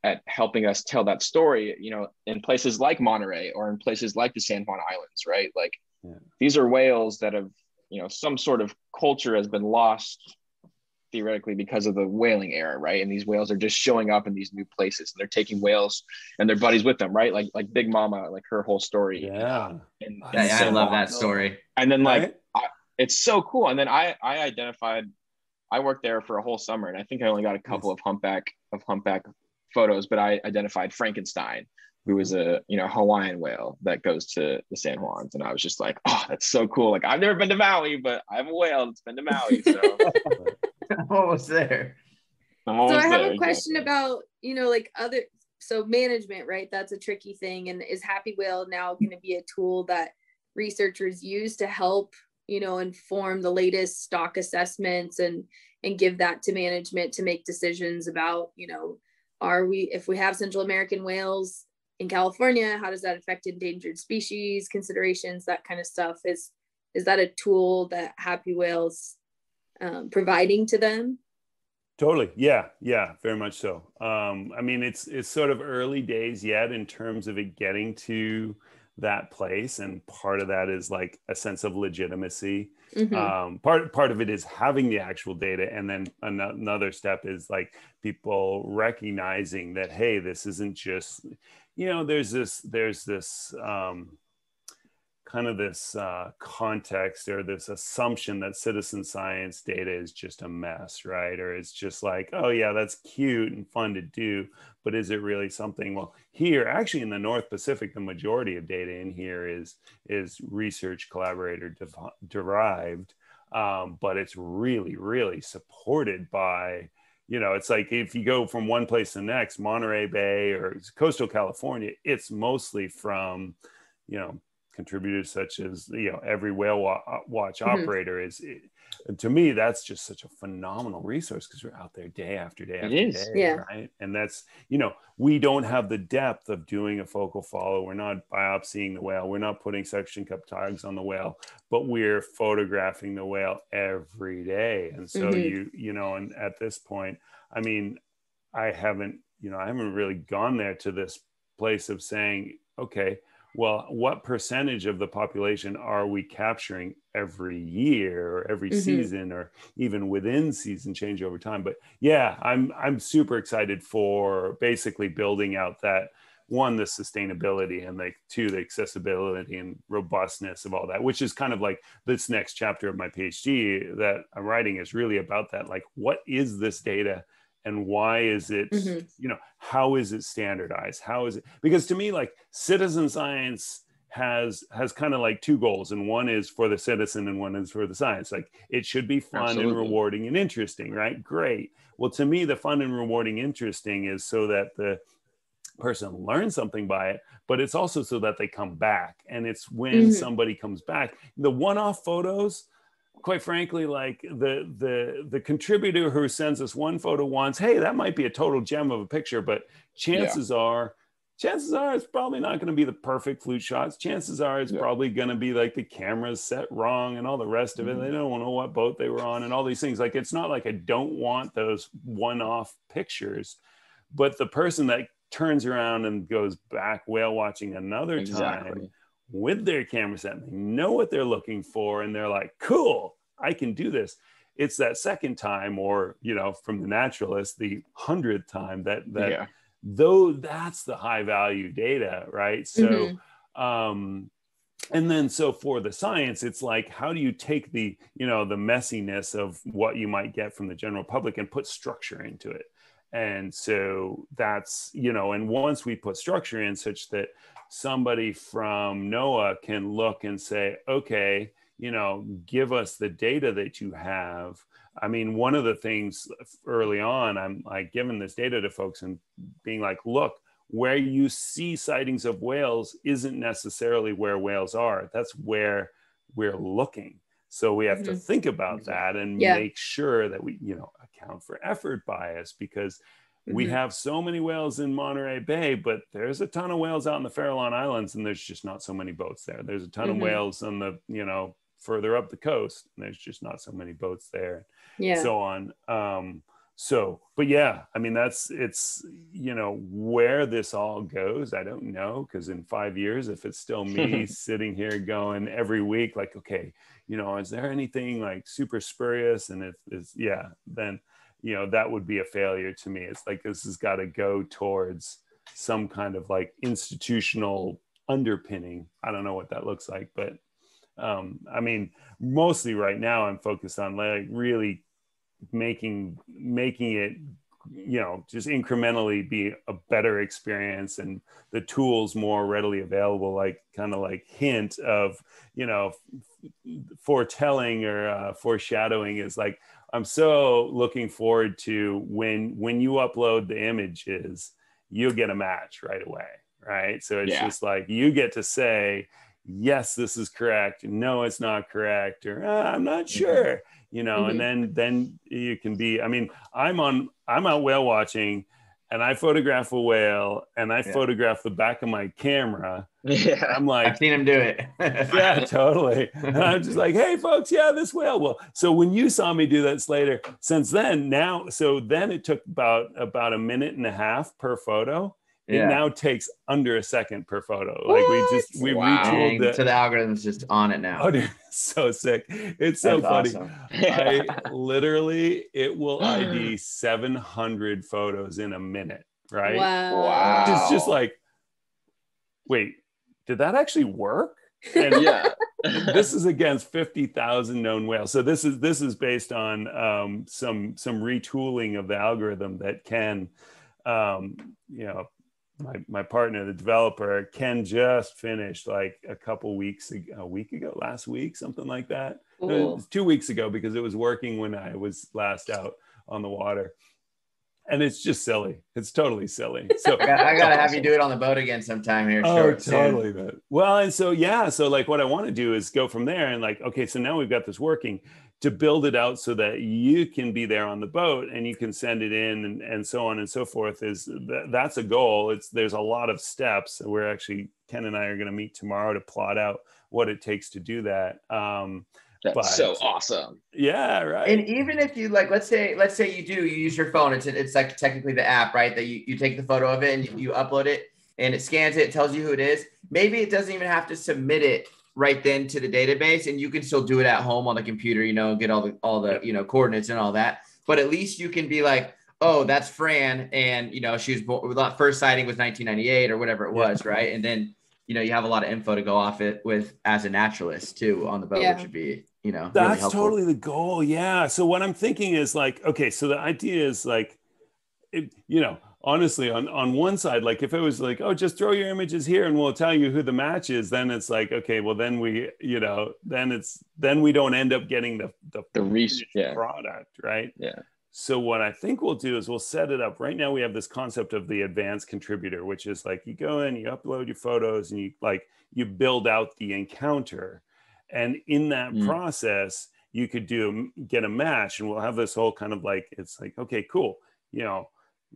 at helping us tell that story, you know, in places like Monterey or in places like the San Juan Islands, right? Like Yeah. these are whales that have, you know, some sort of culture has been lost theoretically because of the whaling era, right? And these whales are just showing up in these new places and they're taking whales and their buddies with them, right? Like like Big Mama, like her whole story. Yeah. And, Yeah, yeah, I love Juan. that story. And then like Right? it's so cool. And then I I identified I worked there for a whole summer and I think I only got a couple of humpback of humpback photos, but I identified Frankenstein, who is a you know Hawaiian whale that goes to the San Juans. And I was just like, oh, that's so cool. Like I've never been to Maui, but I have a whale that's been to Maui. So I'm almost there. I'm so I have there. a question about, you know, like other so management, right? That's a tricky thing. And is Happywhale now going to be a tool that researchers use to help, you know, inform the latest stock assessments and and give that to management to make decisions about, you know, are we if we have Central American whales in California, how does that affect endangered species considerations, that kind of stuff? Is is that a tool that Happywhale's um, providing to them? Totally. Yeah. Yeah. Very much so. Um, I mean, it's it's sort of early days yet in terms of it getting to that place, and part of that is like a sense of legitimacy. Mhm. Um, part part of it is having the actual data, and then ano- another step is like people recognizing that hey, this isn't just you know there's this there's this um, kind of this uh, context or this assumption that citizen science data is just a mess, right? Or it's just like, oh yeah, that's cute and fun to do, but is it really something? Well, here, actually, in the North Pacific, the majority of data in here is is research collaborator derived, um, but it's really, really supported by you know, it's like if you go from one place to the next, Monterey Bay or coastal California, it's mostly from, you know, contributors such as you know every whale wa- uh, watch Mhm. operator is it, to me that's just such a phenomenal resource because we're out there day after day It after is. day Yeah. right and that's you know we don't have the depth of doing a focal follow we're not biopsying the whale we're not putting suction cup tags on the whale but we're photographing the whale every day and so Mhm. you you know and at this point i mean i haven't you know i haven't really gone there to this place of saying okay well, what percentage of the population are we capturing every year or every Mhm. season or even within season change over time? But yeah, I'm I'm super excited for basically building out that one, the sustainability and like two, the accessibility and robustness of all that, which is kind of like this next chapter of my PhD that I'm writing is really about that. Like, what is this data? And why is it Mhm. you know how is it standardized? How is it because to me like citizen science has has kind of like two goals and one is for the citizen and one is for the science. Like it should be fun and rewarding and interesting right? Great. Well to me the fun and rewarding interesting is so that the person learns something by it but it's also so that they come back and it's when Mhm. somebody comes back. The one-off photos quite frankly like the the the contributor who sends us one photo once hey that might be a total gem of a picture but chances are chances are it's probably not going to be the perfect flute shots chances are it's Yeah. probably going to be like the camera's set wrong and all the rest of it Mhm. they don't know what boat they were on and all these things like it's not like i don't want those one-off pictures but the person that turns around and goes back whale watching another time exactly. With their camera set. They know what they're looking for, and they're like, "Cool, I can do this." It's that second time, or you know, from the naturalist, the hundredth time that that yeah. though that's the high value data, right? So, mm-hmm. um, and then so for the science, it's like, how do you take the you know the messiness of what you might get from the general public and put structure into it? And so that's, you know, and once we put structure in such that somebody from NOAA can look and say, okay, you know, give us the data that you have. I mean, one of the things early on, I'm like giving this data to folks and being like, look, where you see sightings of whales isn't necessarily where whales are. That's where we're looking. So we have mm-hmm. to think about that and yeah. make sure that we, you know, account for effort bias because mm-hmm. we have so many whales in Monterey Bay, but there's a ton of whales out in the Farallon Islands and there's just not so many boats there. There's a ton mm-hmm. of whales on the, you know, further up the coast and there's just not so many boats there. Yeah. So on. Um, so but yeah i mean that's it's you know where this all goes i don't know because in five years if it's still me sitting here going every week like okay you know is there anything like super spurious and if it's yeah then you know that would be a failure to me. It's like this has got to go towards some kind of like institutional underpinning. I don't know what that looks like but um i mean mostly right now i'm focused on like really making making it you know just incrementally be a better experience and the tools more readily available like kind of like hint of you know foretelling or uh, foreshadowing is like i'm so looking forward to when when you upload the images you'll get a match right away right so it's yeah. just like you get to say yes this is correct no it's not correct or ah, i'm not mm-hmm. sure you know, mm-hmm. and then then you can be. I mean, I'm on. I'm out whale watching, and I photograph a whale, and I yeah. photograph the back of my camera. Yeah, I'm like, I've seen him do it. yeah, totally. And I'm just like, hey, folks, yeah, this whale. Well, so when you saw me do that later, since then, now, so then it took about about a minute and a half per photo yeah. it now takes under a second per photo. What? Like we just we wow. retooled the so the algorithm's just on it now. Oh, dude, so sick! It's so That's funny. Awesome. I literally it will ID 700 photos in a minute, right? Wow! wow. It's just like, wait, did that actually work? And yeah. this is against 50,000 known whales. So this is this is based on um, some some retooling of the algorithm that can um, you know my, my partner, the developer, Ken just finished like a couple weeks ago, a week ago, last week, something like that. two weeks ago because it was working when I was last out on the water. And it's just silly. It's totally silly. So I, gotta, I gotta have you do it on the boat again sometime here. Oh, totally. Man. Well, and so yeah, so like what I want to do is go from there and like, okay, so now we've got this working to build it out so that you can be there on the boat and you can send it in and, and so on and so forth is that's a goal. It's there's a lot of steps. We're actually ken and i are going to meet tomorrow to plot out what it takes to do that um that's but, so awesome. Yeah right. And even if you like let's say let's say you do you use your phone. It's it's like technically the app right? That you, you take the photo of it and you, you upload it and it scans it, it tells you who it is. Maybe it doesn't even have to submit it right then to the database and you can still do it at home on the computer you know get all the all the you know coordinates and all that. But at least you can be like oh that's fran and you know she was born, first sighting was 1998 or whatever it was yeah. right? And then you know you have a lot of info to go off it with as a naturalist too on the boat yeah. which would be you know that's really totally the goal yeah. So what i'm thinking is like okay so the idea is like it, you know honestly on on one side like if it was like oh just throw your images here and we'll tell you who the match is then it's like okay well then we you know then it's then we don't end up getting the the, the research yeah. product right? Yeah. So what i think we'll do is we'll set it up. Right now we have this concept of the advanced contributor which is like you go in you upload your photos and you like you build out the encounter. And in that mm. process you could do get a match and we'll have this whole kind of like it's like okay cool. You know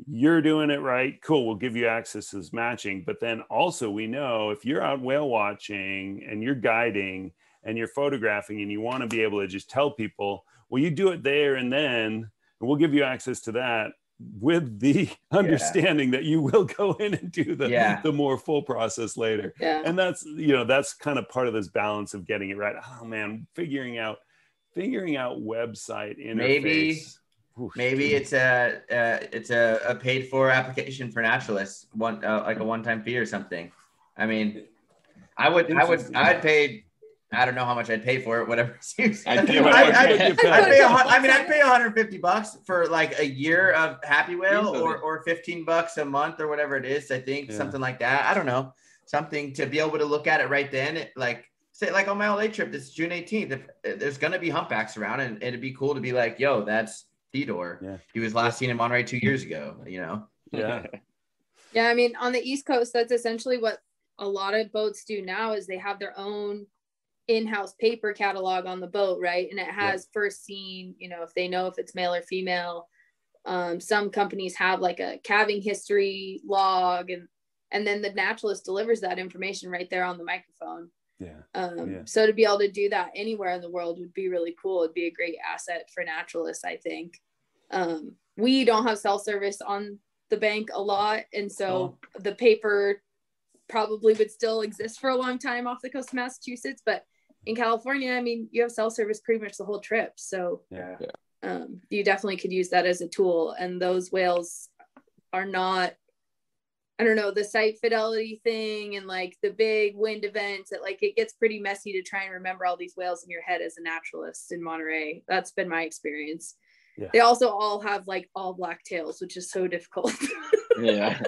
you're doing it right cool we'll give you access as matching but then also we know if you're out whale watching and you're guiding and you're photographing and you want to be able to just tell people well you do it there and then and we'll give you access to that with the understanding yeah. that you will go in and do the yeah. the more full process later. Yeah. And that's you know that's kind of part of this balance of getting it right. Oh man, figuring out figuring out website interface. Maybe maybe it's a uh, it's a, a, paid for application for naturalists, one uh, like a one time fee or something. I mean, I would I would I'd pay I don't know how much I'd pay for it, whatever seems. I'd pay, I'd, I'd, I'd pay a, I mean, I'd pay 150 bucks for like a year of Happywhale or, or 15 bucks a month or whatever it is. I think yeah. something like that. I don't know. Something to be able to look at it right then. It, like, say, like on my LA trip, this June 18th, if, if there's going to be humpbacks around and it'd be cool to be like, yo, that's Theodore. Yeah. He was last seen in Monterey two years ago, you know? Yeah. yeah. I mean, on the East Coast, that's essentially what a lot of boats do now is they have their own in-house paper catalog on the boat right and it has yeah. first seen you know if they know if it's male or female um, some companies have like a calving history log and and then the naturalist delivers that information right there on the microphone yeah. Um, yeah. so to be able to do that anywhere in the world would be really cool it'd be a great asset for naturalists i think um, we don't have cell service on the bank a lot and so oh. the paper probably would still exist for a long time off the coast of massachusetts but in California, I mean, you have cell service pretty much the whole trip. So yeah, um, you definitely could use that as a tool. And those whales are not, I don't know, the site fidelity thing and like the big wind events that like it gets pretty messy to try and remember all these whales in your head as a naturalist in Monterey. That's been my experience. Yeah. They also all have like all black tails, which is so difficult. yeah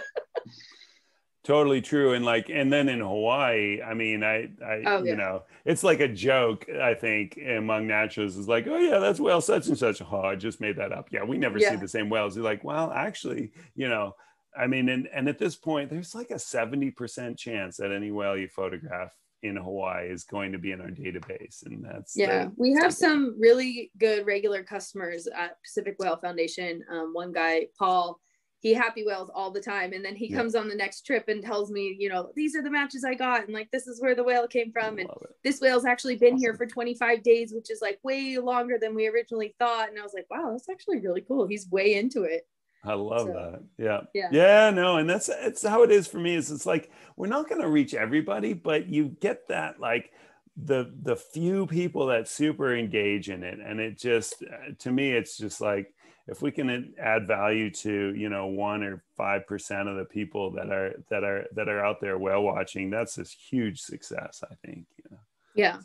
totally true and like and then in hawaii i mean i i oh, yeah. you know it's like a joke i think among naturalists is like oh yeah that's whale such and such oh i just made that up yeah we never yeah. see the same whales you're like well actually you know i mean and and at this point there's like a 70% chance that any whale you photograph in hawaii is going to be in our database and that's yeah the, we have some really good regular customers at pacific whale foundation um, one guy paul he happy whales all the time and then he yeah. comes on the next trip and tells me you know these are the matches i got and like this is where the whale came from and this whale's actually been awesome. here for 25 days which is like way longer than we originally thought and i was like wow that's actually really cool he's way into it I love so, that. Yeah. yeah. Yeah. No, and that's it's how it is for me. Is it's like we're not going to reach everybody, but you get that like the the few people that super engage in it, and it just uh, to me, it's just like if we can add value to you know one or five percent of the people that are that are that are out there whale watching that's this huge success i think you know yeah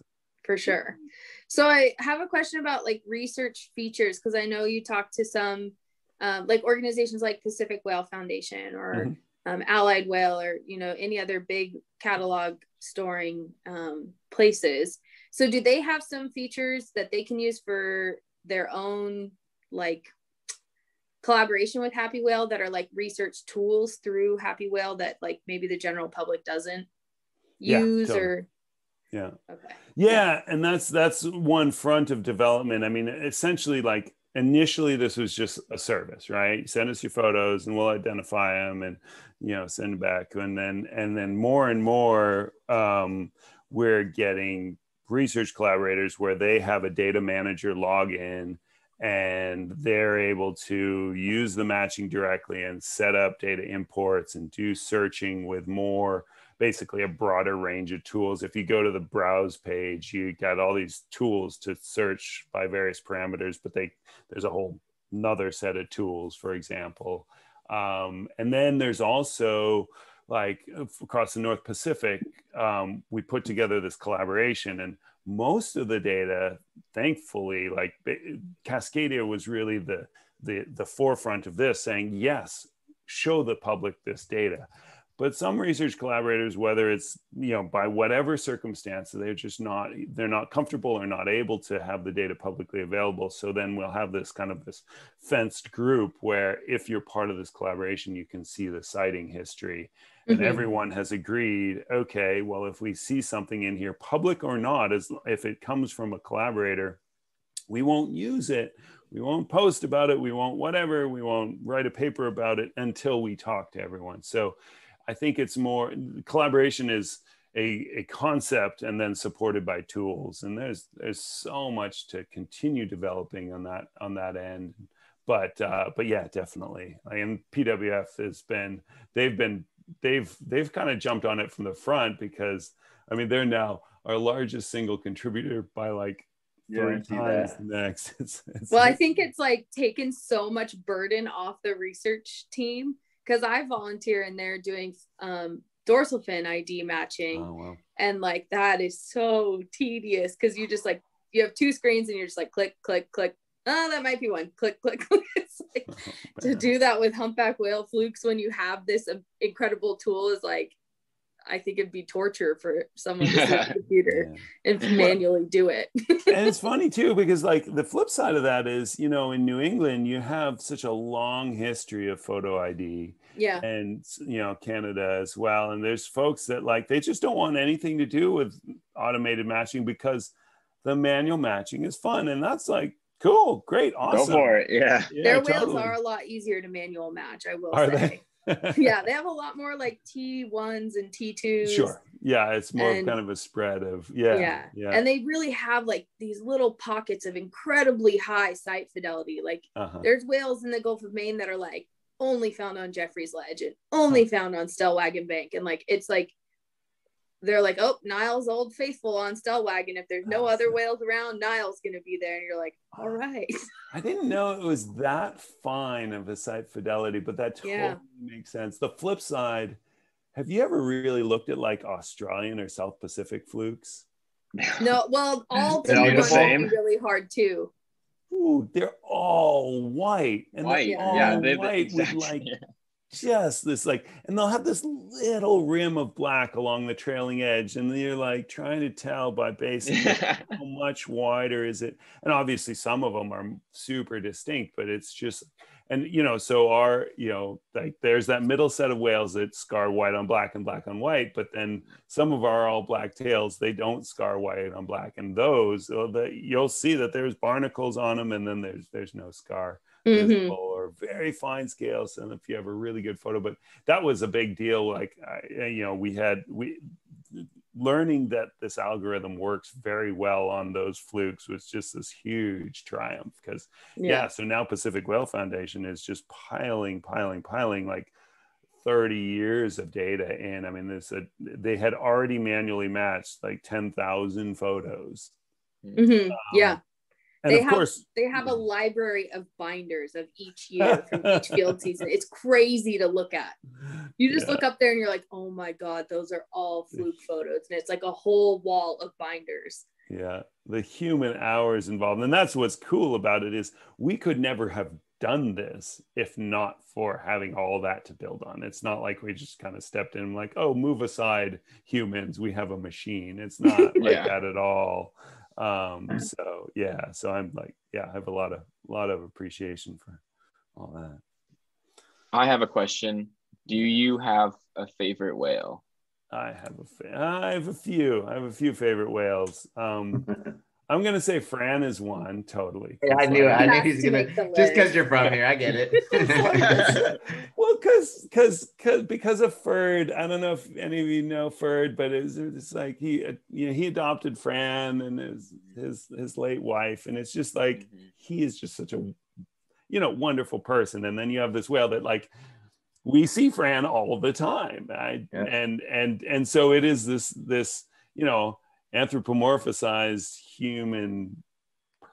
for sure so i have a question about like research features because i know you talked to some um, like organizations like pacific whale foundation or mm-hmm. um, allied whale or you know any other big catalog storing um, places. So do they have some features that they can use for their own like collaboration with Happywhale that are like research tools through Happywhale that like maybe the general public doesn't use yeah, totally. or? Yeah. Okay. Yeah and that's that's one front of development. I mean essentially like initially this was just a service right? Send us your photos and we'll identify them and you know send back. And then and then more and more um, we're getting research collaborators where they have a data manager login and they're able to use the matching directly and set up data imports and do searching with more basically a broader range of tools. If you go to the browse page you got all these tools to search by various parameters but they there's a whole another set of tools for example. Um, and then there's also like across the north pacific um, we put together this collaboration and most of the data thankfully like cascadia was really the the the forefront of this saying yes show the public this data but some research collaborators whether it's you know by whatever circumstance they're just not they're not comfortable or not able to have the data publicly available. So then we'll have this kind of this fenced group where if you're part of this collaboration you can see the sighting history. And mm-hmm. everyone has agreed okay well if we see something in here public or not as if it comes from a collaborator we won't use it. We won't post about it. We won't whatever. We won't write a paper about it until we talk to everyone. So i think it's more collaboration is a, a concept and then supported by tools and there's there's so much to continue developing on that on that end but uh, but yeah, definitely. And PWF has been they've been they've they've kind of jumped on it from the front because I mean they're now our largest single contributor by like three times next. It's, it's well, like, I think it's like taken so much burden off the research team because I volunteer in there doing um, dorsal fin ID matching, oh, wow. and like that is so tedious because you just like you have two screens and you're just like click click click oh, that might be one. Click, click, click. Like, oh, to do that with humpback whale flukes when you have this incredible tool is like, I think it'd be torture for someone to sit the computer yeah. and manually do it. and it's funny too, because like the flip side of that is, you know, in New England, you have such a long history of photo ID. Yeah. And, you know, Canada as well. And there's folks that like, they just don't want anything to do with automated matching because the manual matching is fun. And that's like, Cool, great, awesome. Go for it. Yeah. yeah Their totally. whales are a lot easier to manual match, I will are say. yeah, they have a lot more like T1s and T2s. Sure. Yeah, it's more and, kind of a spread of yeah, yeah. Yeah. And they really have like these little pockets of incredibly high site fidelity. Like uh-huh. there's whales in the Gulf of Maine that are like only found on Jeffreys Ledge and only huh. found on Stellwagen Bank. And like it's like they're like, oh, Niles Old Faithful on Stellwagen. If there's no oh, other whales around, Niles gonna be there. And you're like, all right. I didn't know it was that fine of a site fidelity, but that totally yeah. makes sense. The flip side, have you ever really looked at like Australian or South Pacific flukes? No, well, all the same. really hard too. Ooh, they're all white and white. all yeah, they, white exactly. with like just this like and they'll have this little rim of black along the trailing edge and you're like trying to tell by basically how much wider is it and obviously some of them are super distinct but it's just and you know so our you know like there's that middle set of whales that scar white on black and black on white but then some of our all black tails they don't scar white on black and those the, you'll see that there's barnacles on them and then there's there's no scar mm-hmm. or very fine scales and if you have a really good photo but that was a big deal like I, you know we had we learning that this algorithm works very well on those flukes was just this huge triumph because yeah. yeah so now pacific whale foundation is just piling piling piling like 30 years of data in i mean this uh, they had already manually matched like 10,000 photos mm-hmm. um, yeah and they of have, course, they have a library of binders of each year from each field season. It's crazy to look at. You just yeah. look up there and you're like, oh my God, those are all fluke photos. And it's like a whole wall of binders. Yeah. The human hours involved. And that's what's cool about it is we could never have done this if not for having all that to build on. It's not like we just kind of stepped in like, oh, move aside humans. We have a machine. It's not like yeah. that at all um so yeah so i'm like yeah i have a lot of a lot of appreciation for all that. I have a question. Do you have a favorite whale? I have a fa- i have a few i have a few favorite whales. Um I'm gonna say Fran is one totally. Yeah, I knew it. I knew he's gonna just because you're from here. I get it. well, because because because because of Ferd. I don't know if any of you know Ferd, but it's it's like he you know he adopted Fran and his his his late wife, and it's just like mm-hmm. he is just such a you know wonderful person. And then you have this whale that like we see Fran all the time, I, yeah. and and and so it is this this you know anthropomorphized human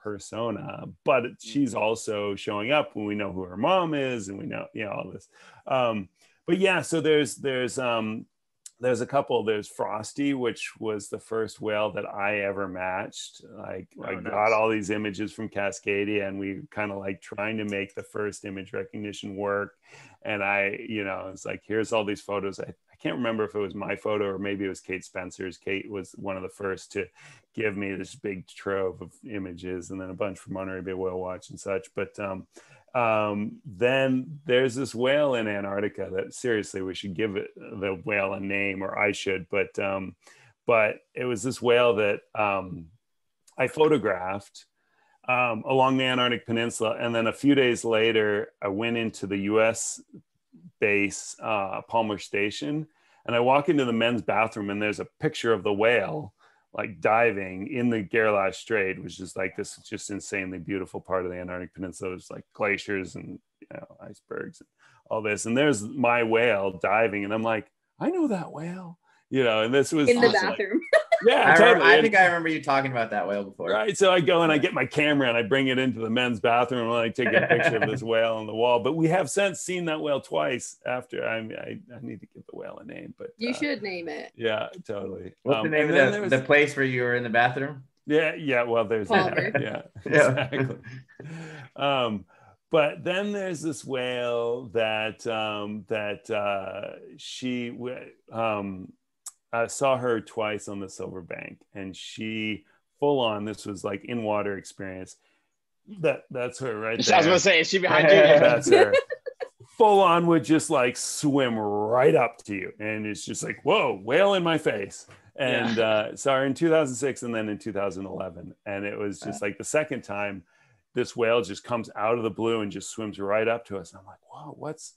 persona but she's mm-hmm. also showing up when we know who her mom is and we know you know all this. Um but yeah so there's there's um there's a couple. There's frosty which was the first whale that i ever matched. Like oh, i nice. got all these images from cascadia and we kind of like trying to make the first image recognition work. And i you know it's like here's all these photos. I can't remember if it was my photo or maybe it was Kate Spencer's. Kate was one of the first to give me this big trove of images and then a bunch from Monterey Bay Whale Watch and such. But um, um, then there's this whale in Antarctica that seriously we should give it the whale a name or I should, but um, but it was this whale that um, I photographed um, along the Antarctic Peninsula, and then a few days later, I went into the U.S base, uh, Palmer Station, and I walk into the men's bathroom and there's a picture of the whale like diving in the Gerlache Strait, which is like this just insanely beautiful part of the Antarctic Peninsula. There's like glaciers and you know, icebergs and all this. And there's my whale diving, and I'm like, I know that whale, you know. And this was in the like- bathroom. yeah, I, totally. remember, I think I remember you talking about that whale before. Right. So I go and I get my camera and I bring it into the men's bathroom and I take a picture of this whale on the wall. But we have since seen that whale twice after. I I, I need to give the whale a name, but you uh, should name it. Yeah, totally. What's Um, the name of the, was- the place where you were in the bathroom? Yeah, yeah. Well, there's Palmer. that. Yeah, Yeah. exactly. um, but then there's this whale that um, that uh, she um, I saw her twice on the Silver Bank, and she full on. This was like in water experience. That that's her right I was there. gonna say, is she behind you? That's her. Full on would just like swim right up to you, and it's just like whoa, whale in my face. And uh, sorry, in 2006 and then in 2011, and it was just like the second time, this whale just comes out of the blue and just swims right up to us. And I'm like, whoa, what's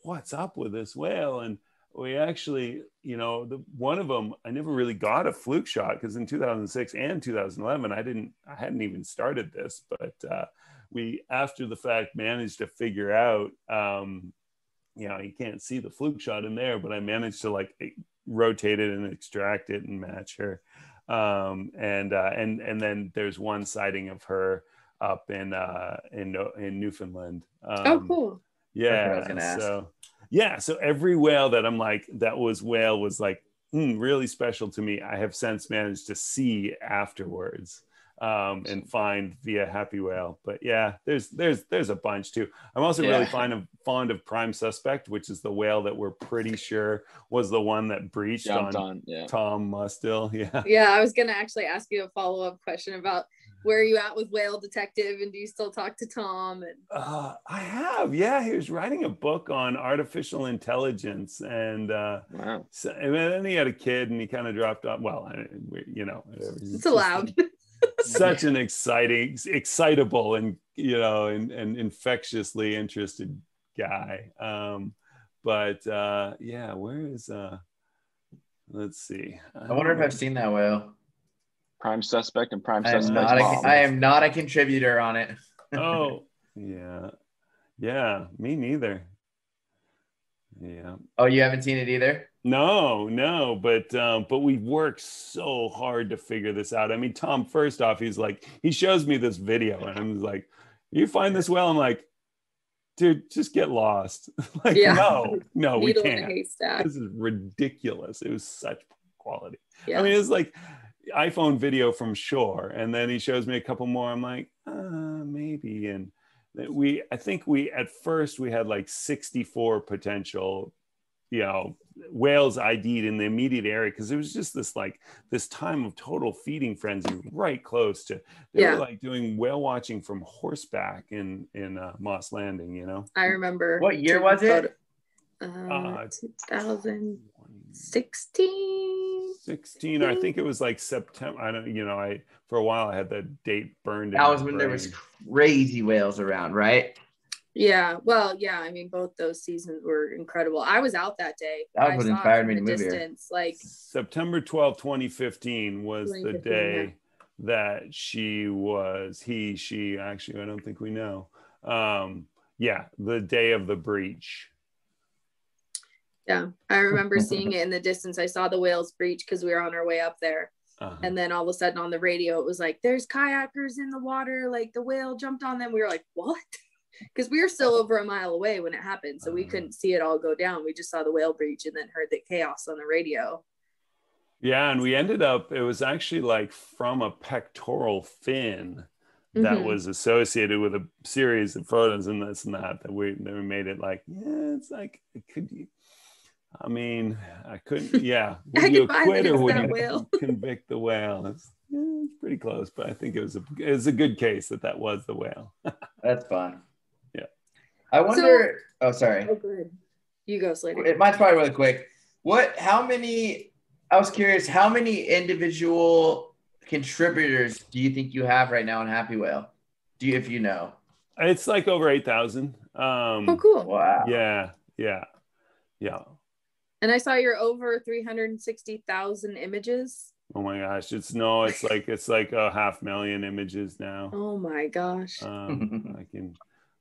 what's up with this whale? And we actually, you know, the one of them, I never really got a fluke shot because in 2006 and 2011, I didn't, I hadn't even started this, but uh, we after the fact managed to figure out um you know you can't see the fluke shot in there but i managed to like rotate it and extract it and match her um and uh and and then there's one sighting of her up in uh in in newfoundland um, oh, cool. That's I was yeah gonna ask. so yeah so every whale that i'm like that was whale was like hmm, really special to me i have since managed to see afterwards um, and find via Happywhale. But yeah, there's there's there's a bunch too. I'm also really fond of fond of Prime Suspect, which is the whale that we're pretty sure was the one that breached Jumped on, on, yeah. Tom Mustill. Yeah. Yeah, I was gonna actually ask you a follow up question about where are you at with Whale Detective, and do you still talk to Tom? And Uh, I have, yeah. He was writing a book on artificial intelligence, and uh, Wow. so, and then he had a kid, and he kind of dropped off. Well, I, you know, it's allowed. such an exciting, excitable, and you know, and, and infectiously interested guy. Um, but uh, yeah, where is? Uh, let's see. I wonder if I've seen that whale. Prime suspect and prime I suspect. not. mom. A, I am not a contributor on it. oh, yeah, yeah. Me neither. Yeah. Oh, you haven't seen it either. No, no, but um, but we worked so hard to figure this out. I mean, Tom, first off, he's like, he shows me this video, and I'm like, you find this well? I'm like, dude, just get lost. like, Yeah. no, no, we Needle in a can't. haystack. This is ridiculous. It was such quality. Yeah. I mean, it's like iPhone video from shore, and then he shows me a couple more. I'm like, uh, maybe. And we, I think we at first we had like 64 potential, you know, whales ID'd in the immediate area because it was just this like this time of total feeding frenzy right close to they yeah. were like doing whale watching from horseback in in uh, Moss Landing, you know. I remember. What year was it? Uh, uh 2000. 16 16 i think it was like september i don't you know i for a while i had that date burned that was when brain. there was crazy whales around right yeah well yeah i mean both those seasons were incredible i was out that day that was what inspired me to move distance, here. like september 12 2015 was 2015, the day yeah. that she was he she actually i don't think we know um yeah the day of the breach yeah, I remember seeing it in the distance. I saw the whales breach because we were on our way up there. uh-huh. And then all of a sudden on the radio, it was like, there's kayakers in the water. Like the whale jumped on them. We were like, what? Because we were still over a mile away when it happened. So we Uh-huh. couldn't see it all go down. We just saw the whale breach and then heard the chaos on the radio. yeah and we ended up it was actually like from a pectoral fin that Mhm. was associated with a series of photos and this and that that we that we made it like yeah it's like could you I mean, I couldn't. Yeah, I would you could acquit or it's would you whale. convict the whale? It's, yeah, it's pretty close, but I think it was a it was a good case that that was the whale. That's fun. Yeah. I wonder. oh, sorry. Oh, good. You go, Slater. It, mine's probably really quick. What? How many? I was curious. How many individual contributors do you think you have right now in Happywhale? Do you, if you know? It's like over eight thousand. Um, oh, cool. Wow. Yeah, yeah, yeah. And I saw you're over 360,000 images. Oh my gosh, it's no, it's like it's like a half million images now. Oh my gosh. Um, I can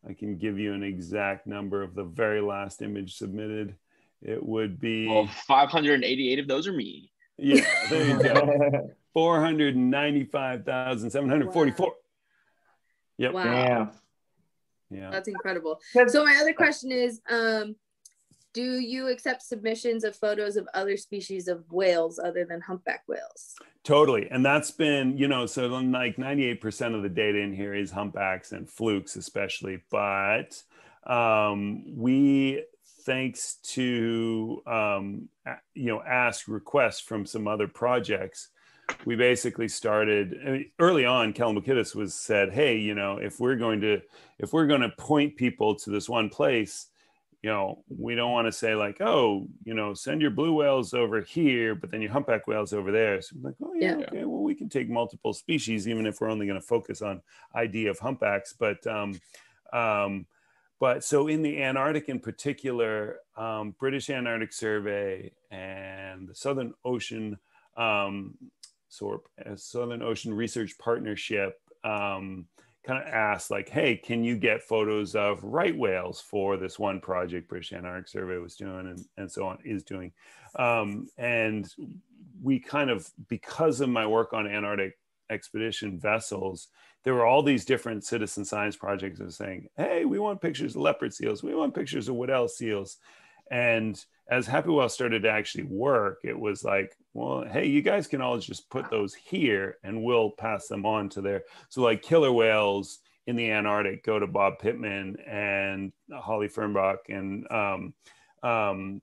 I can give you an exact number of the very last image submitted. It would be Well, 588 of those are me. yeah, there you go. 495,744. Yep. Wow. Damn. Yeah. That's incredible. So my other question is, um, do you accept submissions of photos of other species of whales other than humpback whales? Totally. And that's been, you know, so like 98% of the data in here is humpbacks and flukes, especially. But um, we, thanks to, um, you know, ask requests from some other projects, we basically started I mean, early on. Kellen McKittis was said, "Hey, you know, if we're going to if we're going to point people to this one place, you know, we don't want to say like, oh, you know, send your blue whales over here, but then your humpback whales over there. So we're like, oh yeah, Yeah. okay, well, we can take multiple species, even if we're only going to focus on ID of humpbacks. But um, um, but so in the Antarctic in particular, um, British Antarctic Survey and the Southern Ocean um, SORP, uh, Southern Ocean Research Partnership, um, kind of asked like, "Hey, can you get photos of right whales for this one project British Antarctic Survey was doing and, and so on is doing?" Um, and we kind of, because of my work on Antarctic expedition vessels, there were all these different citizen science projects of saying, "Hey, we want pictures of leopard seals. We want pictures of Weddell seals." And as Happywhale started to actually work, it was like, well, hey, you guys can all just put those here and we'll pass them on to there. So, like killer whales in the Antarctic go to Bob Pitman and Holly Fernbach and um, um,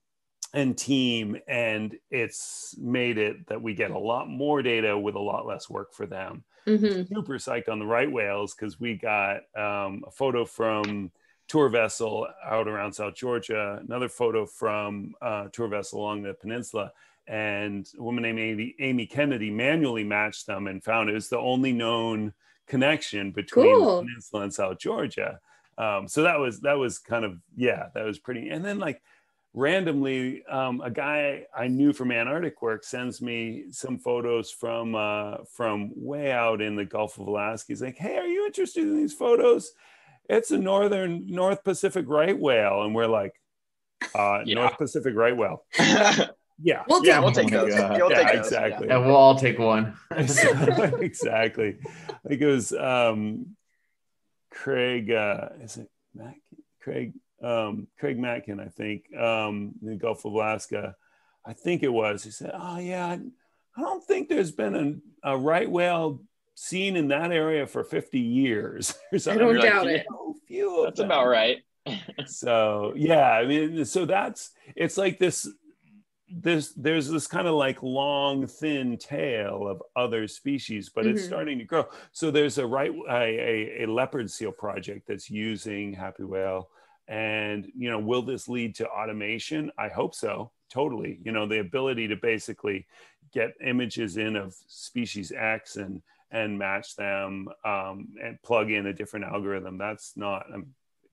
and team, and it's made it that we get a lot more data with a lot less work for them hmm super psyched on the right whales because we got um, a photo from tour vessel out around South Georgia, another photo from uh, tour vessel along the peninsula, and a woman named Amy, Amy Kennedy manually matched them and found it was the only known connection between Cool. the peninsula and South Georgia. Um, so that was that was kind of yeah, that was pretty. And then like randomly um, a guy i knew from antarctic work sends me some photos from uh, from way out in the gulf of alaska he's like hey are you interested in these photos it's a northern north pacific right whale and we're like uh, Yeah. north pacific right whale yeah We'll yeah, take we'll take those. God. You'll Yeah, take those. exactly. Yeah, we'll all take one. exactly like it was um craig uh is it Mac? craig um craig matkin i think um in the gulf of alaska i think it was he said oh yeah i, I don't think there's been a, a right whale seen in that area for 50 years or something don't You're like, doubt "Yeah, it. oh, few of That's them." about right. so yeah i mean so that's it's like this this there's this kind of like long thin tail of other species but it's Mhm. starting to grow so there's a right a, a, a leopard seal project that's using Happywhale and you know will this lead to automation i hope so totally you know the ability to basically get images in of species x and and match them um, and plug in a different algorithm that's not um,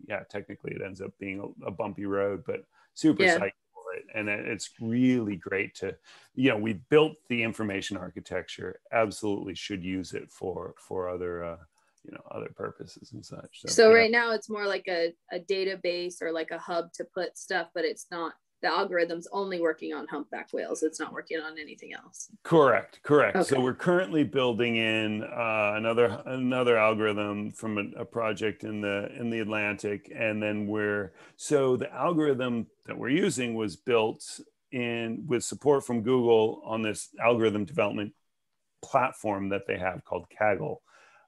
yeah technically it ends up being a, a bumpy road but super Yeah. psyched for it and it- it's really great to you know we built the information architecture absolutely should use it for for other uh you know other purposes and such So yeah. right now it's more like a, a database or like a hub to put stuff, but it's not the algorithm's only working on humpback whales. It's not working on anything else. Correct, correct. So we're currently building in uh, another another algorithm from a, a project in the in the Atlantic, and then we're so the algorithm that we're using was built in with support from Google on this algorithm development platform that they have called Kaggle,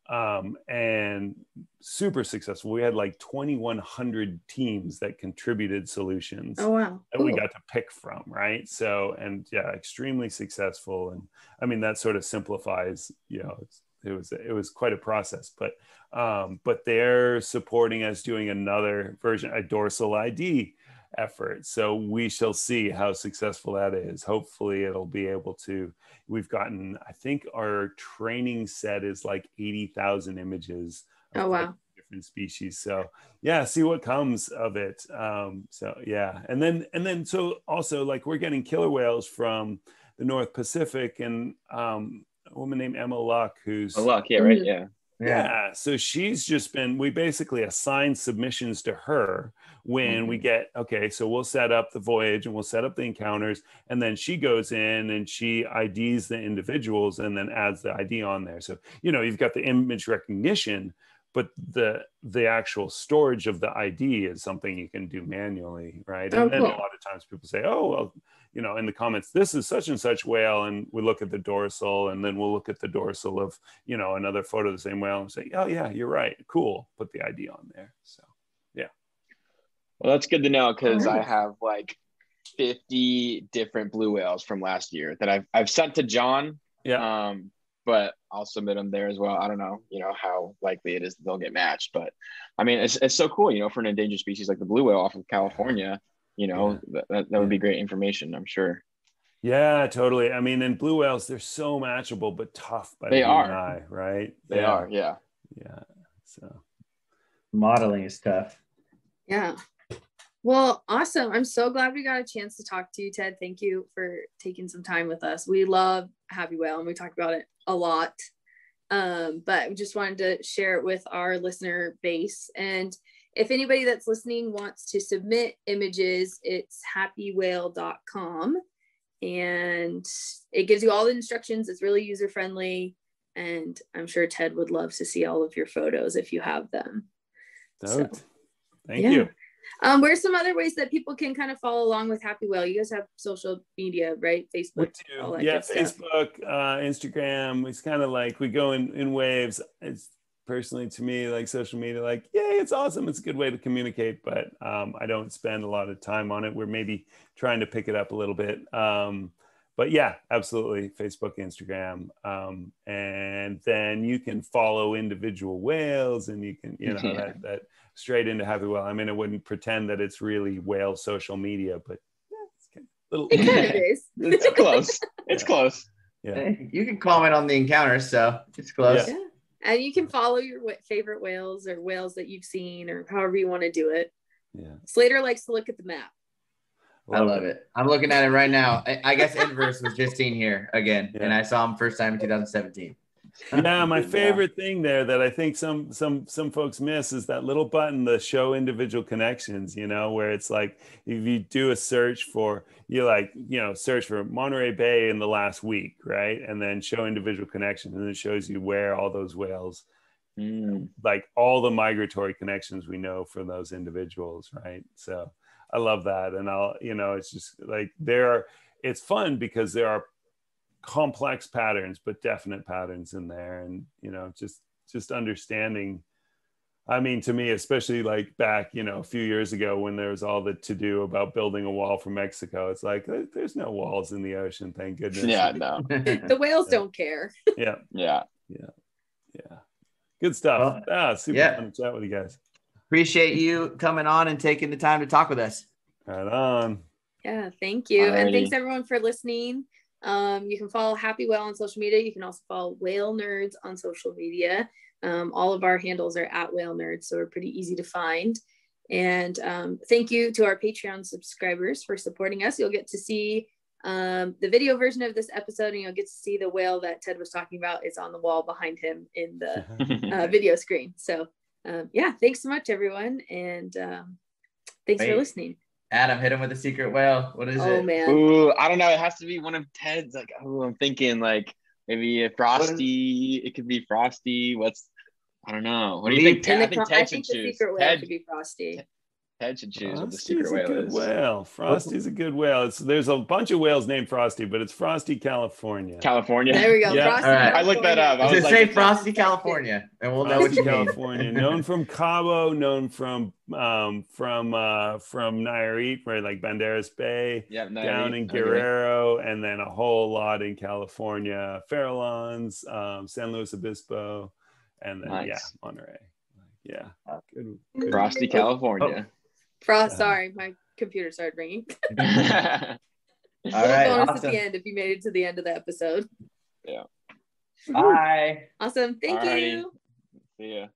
um, and super successful. We had like 2,100 teams that contributed solutions Oh wow. that we got to pick from, right? So, and yeah, extremely successful. And I mean, that sort of simplifies, you know, it's, it was it was quite a process, but um, but they're supporting us doing another version, a dorsal ID effort. So we shall see how successful that is. Hopefully, it'll be able to. We've gotten, I think, our training set is like eighty thousand images. of Oh, wow. Different species. So yeah see what comes of it um so yeah and then and then so also like we're getting killer whales from the North Pacific, and um, a woman named Emma Luck, who's Oh, luck, yeah, right, Mhm. Yeah. yeah. So she's just been, we basically assign submissions to her when we mm-hmm. get, okay, so we'll set up the voyage and we'll set up the encounters. And then she goes in and she IDs the individuals and then adds the ID on there. So, you know, you've got the image recognition, but the the actual storage of the ID is something you can do manually, right? Oh, and then cool. a lot of times people say, oh, well, you know, in the comments, this is such and such whale, and we look at the dorsal, and then we'll look at the dorsal of, you know, another photo of the same whale and say, oh yeah, you're right, cool, put the ID on there. So yeah Well, that's good to know because I have like 50 different blue whales from last year that I've, I've sent to John. yeah, Um, but I'll submit them there as well. I don't know, you know, how likely it is that they'll get matched, but I mean, it's, it's so cool, you know, for an endangered species like the blue whale off of California, you know, that, that, that would be great information, I'm sure. yeah, totally. I mean, and blue whales, they're so matchable but tough by They the are. human eye, right? They yeah. are, yeah. Yeah. So Modeling is tough. Yeah. Well, awesome. I'm so glad we got a chance to talk to you, Ted. Thank you for taking some time with us. We love Happywhale and we talk about it a lot. Um, but we just wanted to share it with our listener base. And if anybody that's listening wants to submit images, it's happywhale.com and it gives you all the instructions. It's really user friendly. And I'm sure Ted would love to see all of your photos if you have them. So. Thank yeah. you. Um, where's some other ways that people can kind of follow along with Happywhale? You guys have social media, right? We Facebook. all that Yeah. Facebook, uh, Instagram. It's kind of like we go in, in waves. It's personally to me like social media, like, yay, it's awesome. It's a good way to communicate, but um, I don't spend a lot of time on it. We're maybe trying to pick it up a little bit. Um, but yeah, absolutely. Facebook, Instagram. Um, and then you can follow individual whales and you can, you know, Yeah. that, that straight into Happywhale. I mean, I wouldn't pretend that it's really whale social media, but yeah, it's little. It kind of is. It's close. It's Yeah. close. Yeah. You can comment on the encounter, so it's close. Yeah. Yeah. And you can follow your wh- favorite whales or whales that you've seen or however you want to do it. Yeah. Slater likes to look at the map. I love it. I'm looking at it right now. I, I guess Inverse was just seen here again, and I saw him first time in 2017. Yeah, my Yeah. favorite thing there that I think some some some folks miss is that little button, the show individual connections. You know, where it's like if you do a search for you like you know search for Monterey Bay in the last week, right, and then show individual connections, and it shows you where all those whales, Mm. like all the migratory connections we know from those individuals, right? So I love that, and I'll you know it's just like there are. It's fun because there are complex patterns but definite patterns in there and you know just just understanding i mean to me especially like back you know a few years ago when there was all the to do about building a wall for mexico it's like there's no walls in the ocean thank goodness Yeah, no. The whales Yeah. don't care. yeah Yeah. yeah Yeah. good stuff Well, ah super yeah. fun to chat with you guys Appreciate you coming on and taking the time to talk with us. right on Yeah, thank you. And thanks everyone for listening. Um, you can follow Happywhale on social media. You can also follow Whalenerds on social media. Um, all of our handles are at Whalenerds, so we're pretty easy to find. And um, thank you to our Patreon subscribers for supporting us. You'll get to see um, the video version of this episode, and you'll get to see the whale that Ted was talking about. is on the wall behind him in the uh, video screen. So, um, yeah, thanks so much, everyone. And um, thanks for listening. Adam, hit him with a secret whale. What is Oh, it? man. Ooh, I don't know. It has to be one of Ted's. Like, oh, I'm thinking like maybe a Frosty. It could be Frosty. What's I don't know. What do you think? Ted, And I think pro- I think should the choose. secret whale Ted, should be Frosty. Ted should choose what the secret a whale good is. whale. Frosty's a good whale. It's, there's a bunch of whales named Frosty, but it's Frosty, California. California. There we go. Yeah. Frosty, All right. I looked that up. I Does was it like, say Frosty, California? And we'll know what Frosty, you mean. California, known from Cabo, known from um, from uh, from Nayarit, right, like Banderas Bay, Yeah, no, down in okay. Guerrero, and then a whole lot in California, Farallones, um, San Luis Obispo, and then yeah, Monterey. Yeah, good. good. Frosty, California. Frost. Yeah. Sorry, my computer started ringing. All Little right, bonus at the end if you made it to the end of the episode. Yeah. Bye. Awesome. Thank Alrighty. you. See ya.